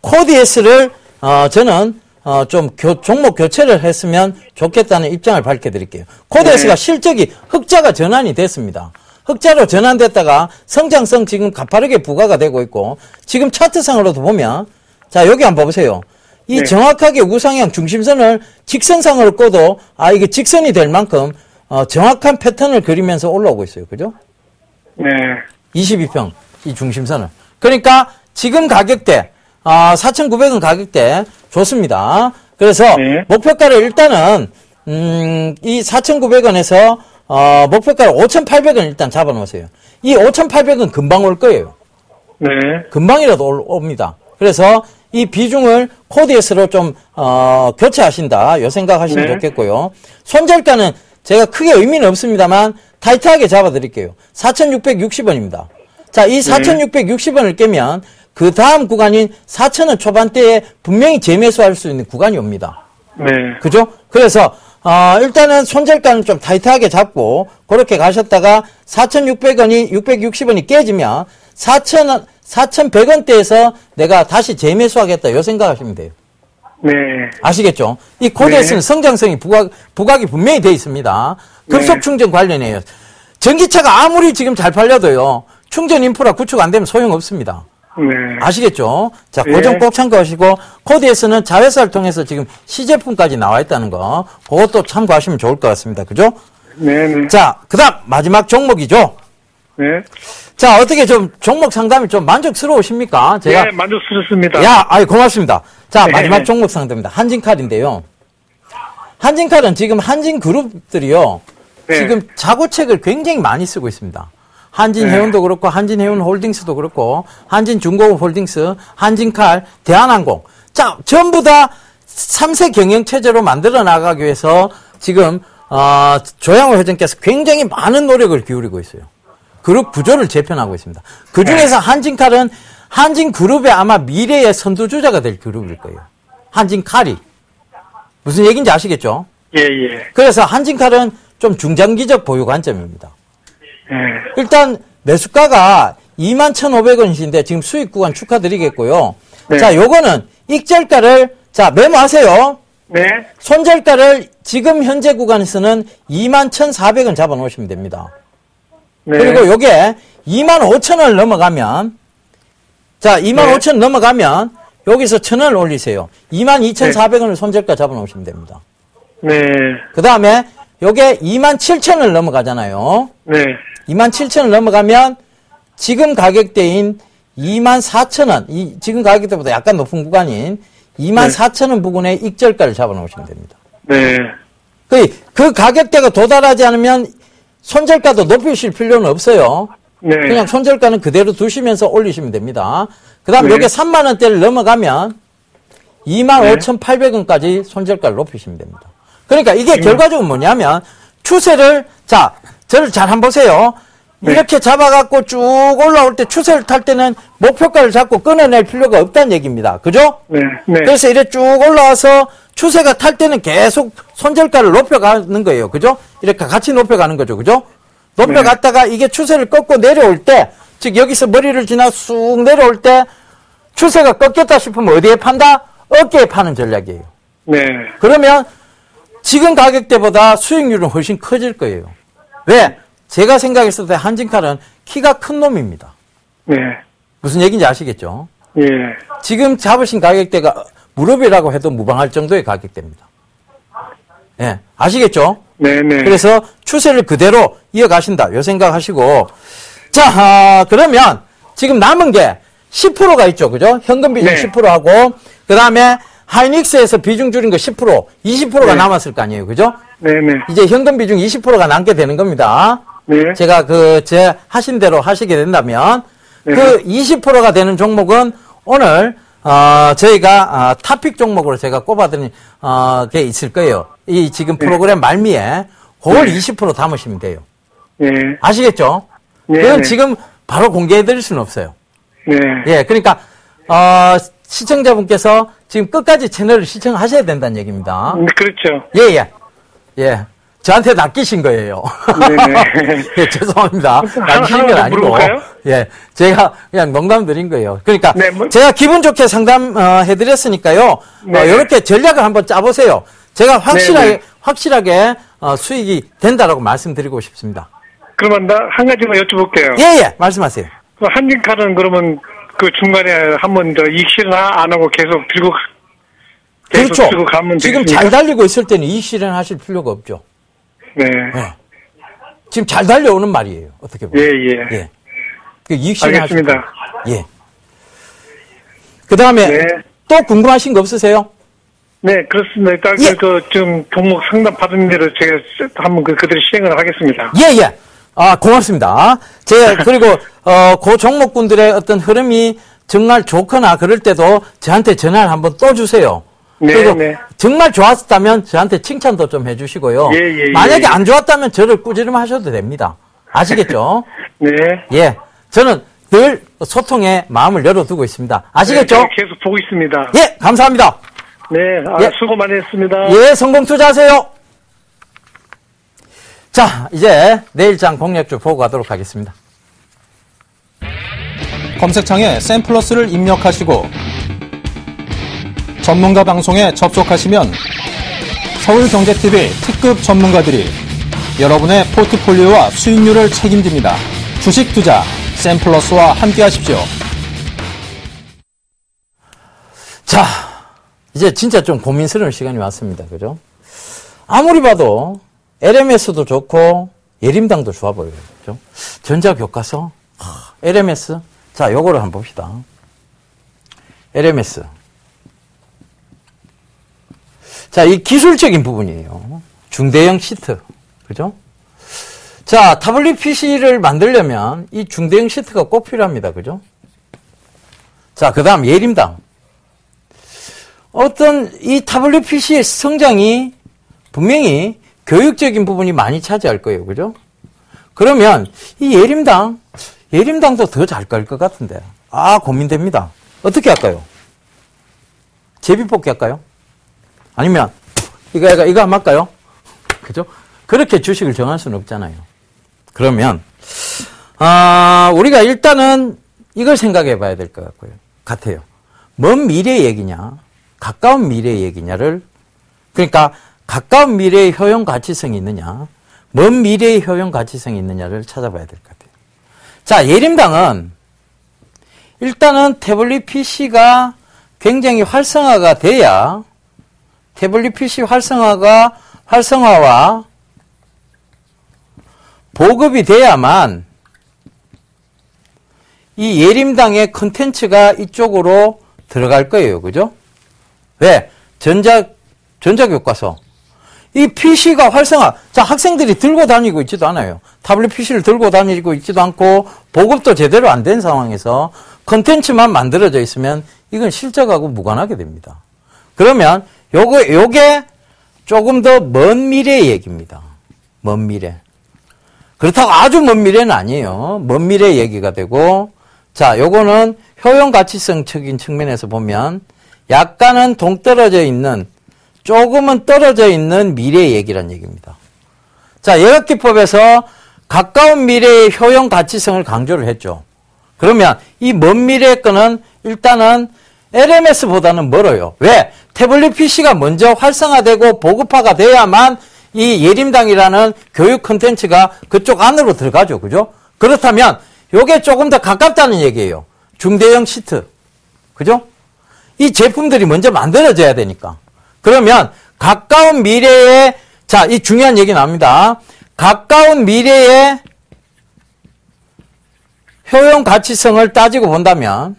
코디에스를 어, 저는 어, 좀 교- 종목 교체를 했으면 좋겠다는 입장을 밝혀드릴게요. 코디에스가 네. 실적이 흑자가 전환이 됐습니다. 흑자로 전환됐다가 성장성 지금 가파르게 부과가 되고 있고 지금 차트상으로도 보면 자 여기 한번 보세요. 이 네. 정확하게 우상향 중심선을 직선상으로 꺼도 아 이게 직선이 될 만큼 어, 정확한 패턴을 그리면서 올라오고 있어요. 그죠? 네. 22평 이 중심선을. 그러니까 지금 가격대 아 4,900원 가격대 좋습니다. 그래서 네. 목표가를 일단은 음, 이 4,900원에서 어, 목표가를 5,800원 일단 잡아놓으세요. 이 5,800원 금방 올 거예요. 네. 금방이라도 올- 옵니다. 그래서 이 비중을 코디에스로 좀 어, 교체하신다. 요 생각하시면 네. 좋겠고요. 손절가는 제가 크게 의미는 없습니다만 타이트하게 잡아드릴게요. 4,660원입니다. 자, 이 4,660원을 깨면 그 다음 구간인 4,000원 초반대에 분명히 재매수할 수 있는 구간이 옵니다. 네. 그죠? 그래서 어, 일단은 손절가는 좀 타이트하게 잡고 그렇게 가셨다가 4,600원이 660원이 깨지면 4,000원 4,100원대에서 내가 다시 재매수하겠다 요 생각하시면 돼요. 네. 아시겠죠? 이 코데스는 네. 성장성이 부각, 부각이 분명히 돼 있습니다. 급속 네. 충전 관련해요. 전기차가 아무리 지금 잘 팔려도요, 충전 인프라 구축 안 되면 소용없습니다. 네. 아시겠죠? 자, 예. 고정 꼭 참고하시고 코드에서는 자회사를 통해서 지금 시제품까지 나와 있다는 거 그것도 참고하시면 좋을 것 같습니다. 그죠? 네, 네. 자, 그다음 마지막 종목이죠. 네. 자, 어떻게 좀 종목 상담이 좀 만족스러우십니까? 제가 네, 만족스럽습니다. 야, 아이 고맙습니다. 자, 네. 마지막 종목 상담입니다. 한진칼인데요. 한진칼은 지금 한진 그룹들이요. 네. 지금 자구책을 굉장히 많이 쓰고 있습니다. 한진해운도 그렇고 한진해운 홀딩스도 그렇고 한진중공업 홀딩스, 한진칼, 대한항공. 자, 전부 다 3세 경영 체제로 만들어 나가기 위해서 지금 어, 조양호 회장께서 굉장히 많은 노력을 기울이고 있어요. 그룹 구조를 재편하고 있습니다. 그 중에서 한진칼은 한진그룹의 아마 미래의 선두주자가 될 그룹일 거예요. 한진칼이. 무슨 얘기인지 아시겠죠? 예, 예. 그래서 한진칼은 좀 중장기적 보유 관점입니다. 예. 일단 매수가가 21,500원이신데 지금 수익 구간 축하드리겠고요. 네. 자, 요거는 익절가를 자, 메모하세요. 네. 손절가를 지금 현재 구간에서는 21,400원 잡아 놓으시면 됩니다. 네. 그리고 요게 25,000원을 넘어가면 자, 25,000원 네. 넘어가면 여기서 1,000원을 올리세요. 22,400원을 손절가 잡아 놓으시면 됩니다. 네. 그 다음에 요게 27,000원을 넘어가잖아요. 네. 27,000원 넘어가면 지금 가격대인 24,000원, 이 지금 가격대보다 약간 높은 구간인 24,000원 부근에 익절가를 잡아 놓으시면 됩니다. 네. 그, 그 가격대가 도달하지 않으면 손절가도 높이실 필요는 없어요. 네. 그냥 손절가는 그대로 두시면서 올리시면 됩니다. 그 다음 네. 요게 3만원대를 넘어가면 25,800원까지 손절가를 높이시면 됩니다. 그러니까 이게 음. 결과적으로 뭐냐면 추세를, 자, 저를 잘 한번 보세요. 네. 이렇게 잡아갖고 쭉 올라올 때 추세를 탈 때는 목표가를 잡고 끊어낼 필요가 없다는 얘기입니다. 그죠? 네. 네. 그래서 이래 쭉 올라와서 추세가 탈 때는 계속 손절가를 높여가는 거예요. 그죠? 이렇게 같이 높여가는 거죠. 그죠? 높여갔다가 이게 추세를 꺾고 내려올 때, 즉 여기서 머리를 지나 쑥 내려올 때 추세가 꺾였다 싶으면 어디에 판다? 어깨에 파는 전략이에요. 네. 그러면 지금 가격대보다 수익률은 훨씬 커질 거예요. 왜? 제가 생각했을 때 한진칼은 키가 큰 놈입니다. 네. 무슨 얘기인지 아시겠죠? 예. 지금 잡으신 가격대가 무릎이라고 해도 무방할 정도의 가격대입니다. 예, 아시겠죠? 네. 네. 그래서 추세를 그대로 이어가신다. 요 생각하시고. 자, 아, 그러면 지금 남은 게 10%가 있죠. 그죠? 현금 비중 네. 10%하고, 그 다음에 하이닉스에서 비중 줄인 거 10%, 20%가 네. 남았을 거 아니에요. 그죠? 네. 네. 이제 현금 비중 20%가 남게 되는 겁니다. 네. 제가 그, 제 하신 대로 하시게 된다면, 네. 그 20%가 되는 종목은 오늘, 어, 저희가, 어, 타픽 종목으로 제가 꼽아드린, 어, 게 있을 거예요. 이 지금 프로그램 말미에, 그걸 네. 20% 담으시면 돼요. 예. 아시겠죠? 네, 그건 네. 지금 바로 공개해 드릴 수는 없어요. 네. 예, 그러니까, 어, 시청자분께서 지금 끝까지 채널을 시청하셔야 된다는 얘기입니다. 음, 그렇죠. 예, 예. 예. 저한테 낚이신 거예요. 네네. 예, 죄송합니다. 낚이신 건 아니고. 물어볼까요? 예. 제가 그냥 농담 드린 거예요. 그러니까 네, 뭐- 제가 기분 좋게 상담 어, 해드렸으니까요. 네. 이렇게 전략을 한번 짜보세요. 제가 확실하게, 네, 네. 확실하게 어, 수익이 된다라고 말씀드리고 싶습니다. 그러면 나 한 가지만 여쭤볼게요. 예, 예. 말씀하세요. 그 한진칼은 그러면 그 중간에 한 번 더 익실은 안 하고 계속 들고 가- 계속 그렇죠. 들고 가면 지금 되겠습니까? 잘 달리고 있을 때는 이 실현 하실 필요가 없죠. 네. 예. 지금 잘 달려오는 말이에요. 어떻게 보면. 예, 예. 예. 그 알겠습니다. 거예요. 예. 그 다음에 네. 또 궁금하신 거 없으세요? 네, 그렇습니다. 일단 예. 그, 좀 종목 상담 받은 대로 제가 한번 그, 그대로 시행을 하겠습니다. 예, 예. 아, 고맙습니다. 제, 그리고, 어, 그 종목군들의 어떤 흐름이 정말 좋거나 그럴 때도 저한테 전화를 한번 또 주세요. 네, 그리고 네. 정말 좋았다면 저한테 칭찬도 좀 해주시고요. 예, 예, 예, 만약에 예. 안 좋았다면 저를 꾸지름하셔도 됩니다. 아시겠죠? 네. 예. 저는 늘 소통에 마음을 열어두고 있습니다. 아시겠죠? 네, 계속 보고 있습니다. 예, 감사합니다. 네, 아, 예. 수고 많이 했습니다. 예, 성공 투자하세요. 자, 이제 내일장 공략주 보고 가도록 하겠습니다. 검색창에 샘플러스를 입력하시고 전문가 방송에 접속하시면 서울경제TV 특급 전문가들이 여러분의 포트폴리오와 수익률을 책임집니다. 주식 투자 샘플러스와 함께 하십시오. 자, 이제 진짜 좀 고민스러운 시간이 왔습니다. 그죠? 아무리 봐도 LMS도 좋고 예림당도 좋아 보여요. 그죠? 전자교과서, 하, LMS. 자, 요거를 한번 봅시다. LMS. 자, 이 기술적인 부분이에요. 중대형 시트. 그죠? 자, WPC를 만들려면 이 중대형 시트가 꼭 필요합니다. 그죠? 자, 그 다음 예림당. 어떤 이 WPC의 성장이 분명히 교육적인 부분이 많이 차지할 거예요. 그죠? 그러면 이 예림당, 예림당도 더 잘 갈 것 같은데. 아, 고민됩니다. 어떻게 할까요? 제비뽑기 할까요? 아니면 이거, 이거, 이거 한번 할까요? 그죠? 그렇게 주식을 정할 수는 없잖아요. 그러면, 아, 우리가 일단은 이걸 생각해 봐야 될 것 같고요. 같아요. 먼 미래 얘기냐, 가까운 미래 얘기냐를, 그러니까 가까운 미래의 효용 가치성이 있느냐, 먼 미래의 효용 가치성이 있느냐를 찾아봐야 될 것 같아요. 자, 예림당은 일단은 태블릿 PC가 굉장히 활성화가 돼야 태블릿 PC 활성화가 활성화와 보급이 돼야만 이 예림당의 컨텐츠가 이쪽으로 들어갈 거예요. 그죠? 왜? 전자, 전자교과서. 이 PC가 활성화. 자, 학생들이 들고 다니고 있지도 않아요. 타블릿 PC를 들고 다니고 있지도 않고, 보급도 제대로 안 된 상황에서 컨텐츠만 만들어져 있으면 이건 실적하고 무관하게 됩니다. 그러면 요거, 요게 조금 더 먼 미래의 얘기입니다. 먼 미래. 그렇다고 아주 먼 미래는 아니에요. 먼 미래 얘기가 되고, 자, 요거는 효용 가치성적인 측면에서 보면 약간은 동떨어져 있는, 조금은 떨어져 있는 미래 얘기란 얘기입니다. 자, 예각기법에서 가까운 미래의 효용 가치성을 강조를 했죠. 그러면 이 먼 미래의 거는 일단은 LMS보다는 멀어요. 왜? 태블릿 PC가 먼저 활성화되고 보급화가 돼야만 이 예림당이라는 교육 컨텐츠가 그쪽 안으로 들어가죠. 그죠? 그렇다면 요게 조금 더 가깝다는 얘기예요. 중대형 시트. 그죠? 이 제품들이 먼저 만들어져야 되니까. 그러면 가까운 미래에 자, 이 중요한 얘기 나옵니다. 가까운 미래에 효용 가치성을 따지고 본다면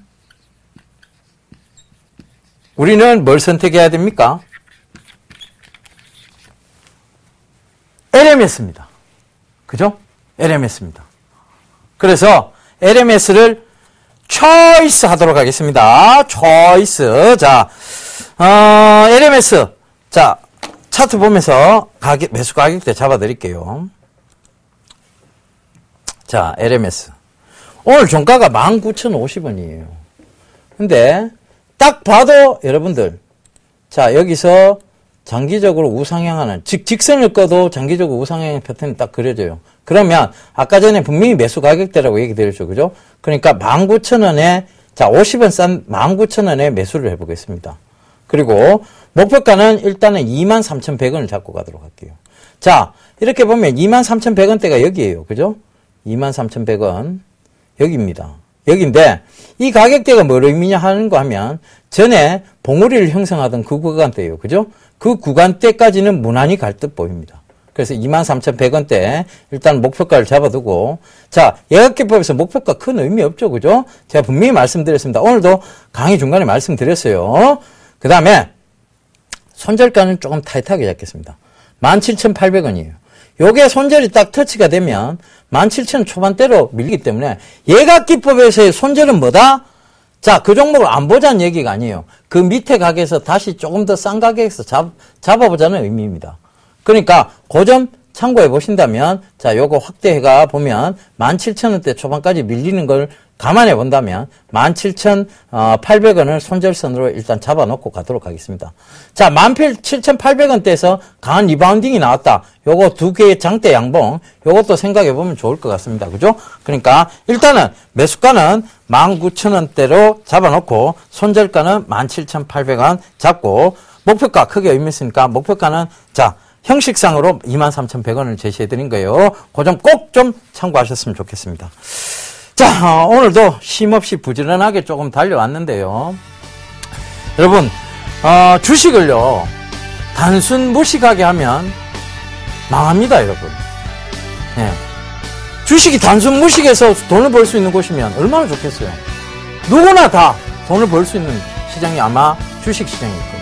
우리는 뭘 선택해야 됩니까? LMS입니다. 그죠? LMS입니다. 그래서 LMS를 초이스 하도록 하겠습니다. 초이스. 자, 어, LMS. 자, 차트 보면서 가격, 매수 가격대 잡아 드릴게요. 자, LMS. 오늘 종가가 19,050원이에요. 근데 딱 봐도 여러분들 자, 여기서 장기적으로 우상향하는 즉 직선을 꺼도 장기적으로 우상향의 패턴이 딱 그려져요. 그러면 아까 전에 분명히 매수 가격대라고 얘기 드렸죠. 그죠? 그러니까 19,000원에 자, 50원 싼 19,000원에 매수를 해 보겠습니다. 그리고 목표가는 일단은 23,100원을 잡고 가도록 할게요. 자, 이렇게 보면 23,100원대가 여기에요. 그죠? 23,100원. 여기입니다. 여기인데 이 가격대가 뭘 의미냐 하는 거 하면 전에 봉우리를 형성하던 그 구간대예요. 그죠? 그 구간대까지는 무난히 갈 듯 보입니다. 그래서 23,100원대 일단 목표가를 잡아두고 자 예약기법에서 목표가 큰 의미 없죠. 그죠? 제가 분명히 말씀드렸습니다. 오늘도 강의 중간에 말씀드렸어요. 그 다음에 손절가는 조금 타이트하게 잡겠습니다. 17,800원이에요. 요게 손절이 딱 터치가 되면 17,000 초반대로 밀리기 때문에 예각기법에서의 손절은 뭐다? 자, 그 종목을 안 보자는 얘기가 아니에요. 그 밑에 가게에서 다시 조금 더 싼 가격에서 잡, 잡아보자는 의미입니다. 그러니까 고점 참고해 보신다면 자, 요거 확대해가 보면 17,000원대 초반까지 밀리는 걸 감안해 본다면 17,800원을 손절선으로 일단 잡아놓고 가도록 하겠습니다. 자, 17,800원대에서 강한 리바운딩이 나왔다. 요거 두 개의 장대 양봉, 요것도 생각해 보면 좋을 것 같습니다. 그죠? 그러니까 일단은 매수가는 19,000원대로 잡아놓고 손절가는 17,800원 잡고 목표가 크게 의미 있으니까 목표가는 자, 형식상으로 23,100원을 제시해 드린 거예요. 그 점 꼭 좀 참고하셨으면 좋겠습니다. 자, 어, 오늘도 쉼없이 부지런하게 조금 달려왔는데요. 여러분, 어, 주식을요, 단순 무식하게 하면 망합니다, 여러분. 예. 주식이 단순 무식해서 돈을 벌 수 있는 곳이면 얼마나 좋겠어요. 누구나 다 돈을 벌 수 있는 시장이 아마 주식 시장일 겁니다.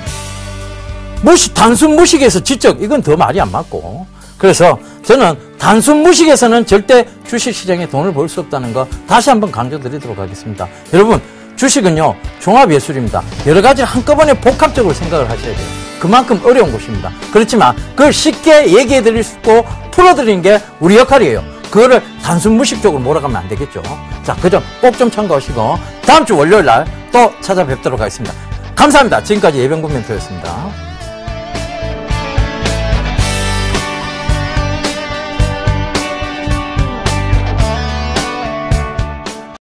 무식, 단순 무식에서 지적, 이건 더 말이 안 맞고. 그래서 저는 단순 무식에서는 절대 주식 시장에 돈을 벌 수 없다는 거 다시 한번 강조드리도록 하겠습니다. 여러분, 주식은요, 종합예술입니다. 여러 가지를 한꺼번에 복합적으로 생각을 하셔야 돼요. 그만큼 어려운 곳입니다. 그렇지만 그걸 쉽게 얘기해 드릴 수 있고 풀어드리는 게 우리 역할이에요. 그거를 단순 무식적으로 몰아가면 안 되겠죠. 자, 그 점 꼭 좀 참고하시고 다음 주 월요일 날 또 찾아뵙도록 하겠습니다. 감사합니다. 지금까지 예병군 멘토였습니다.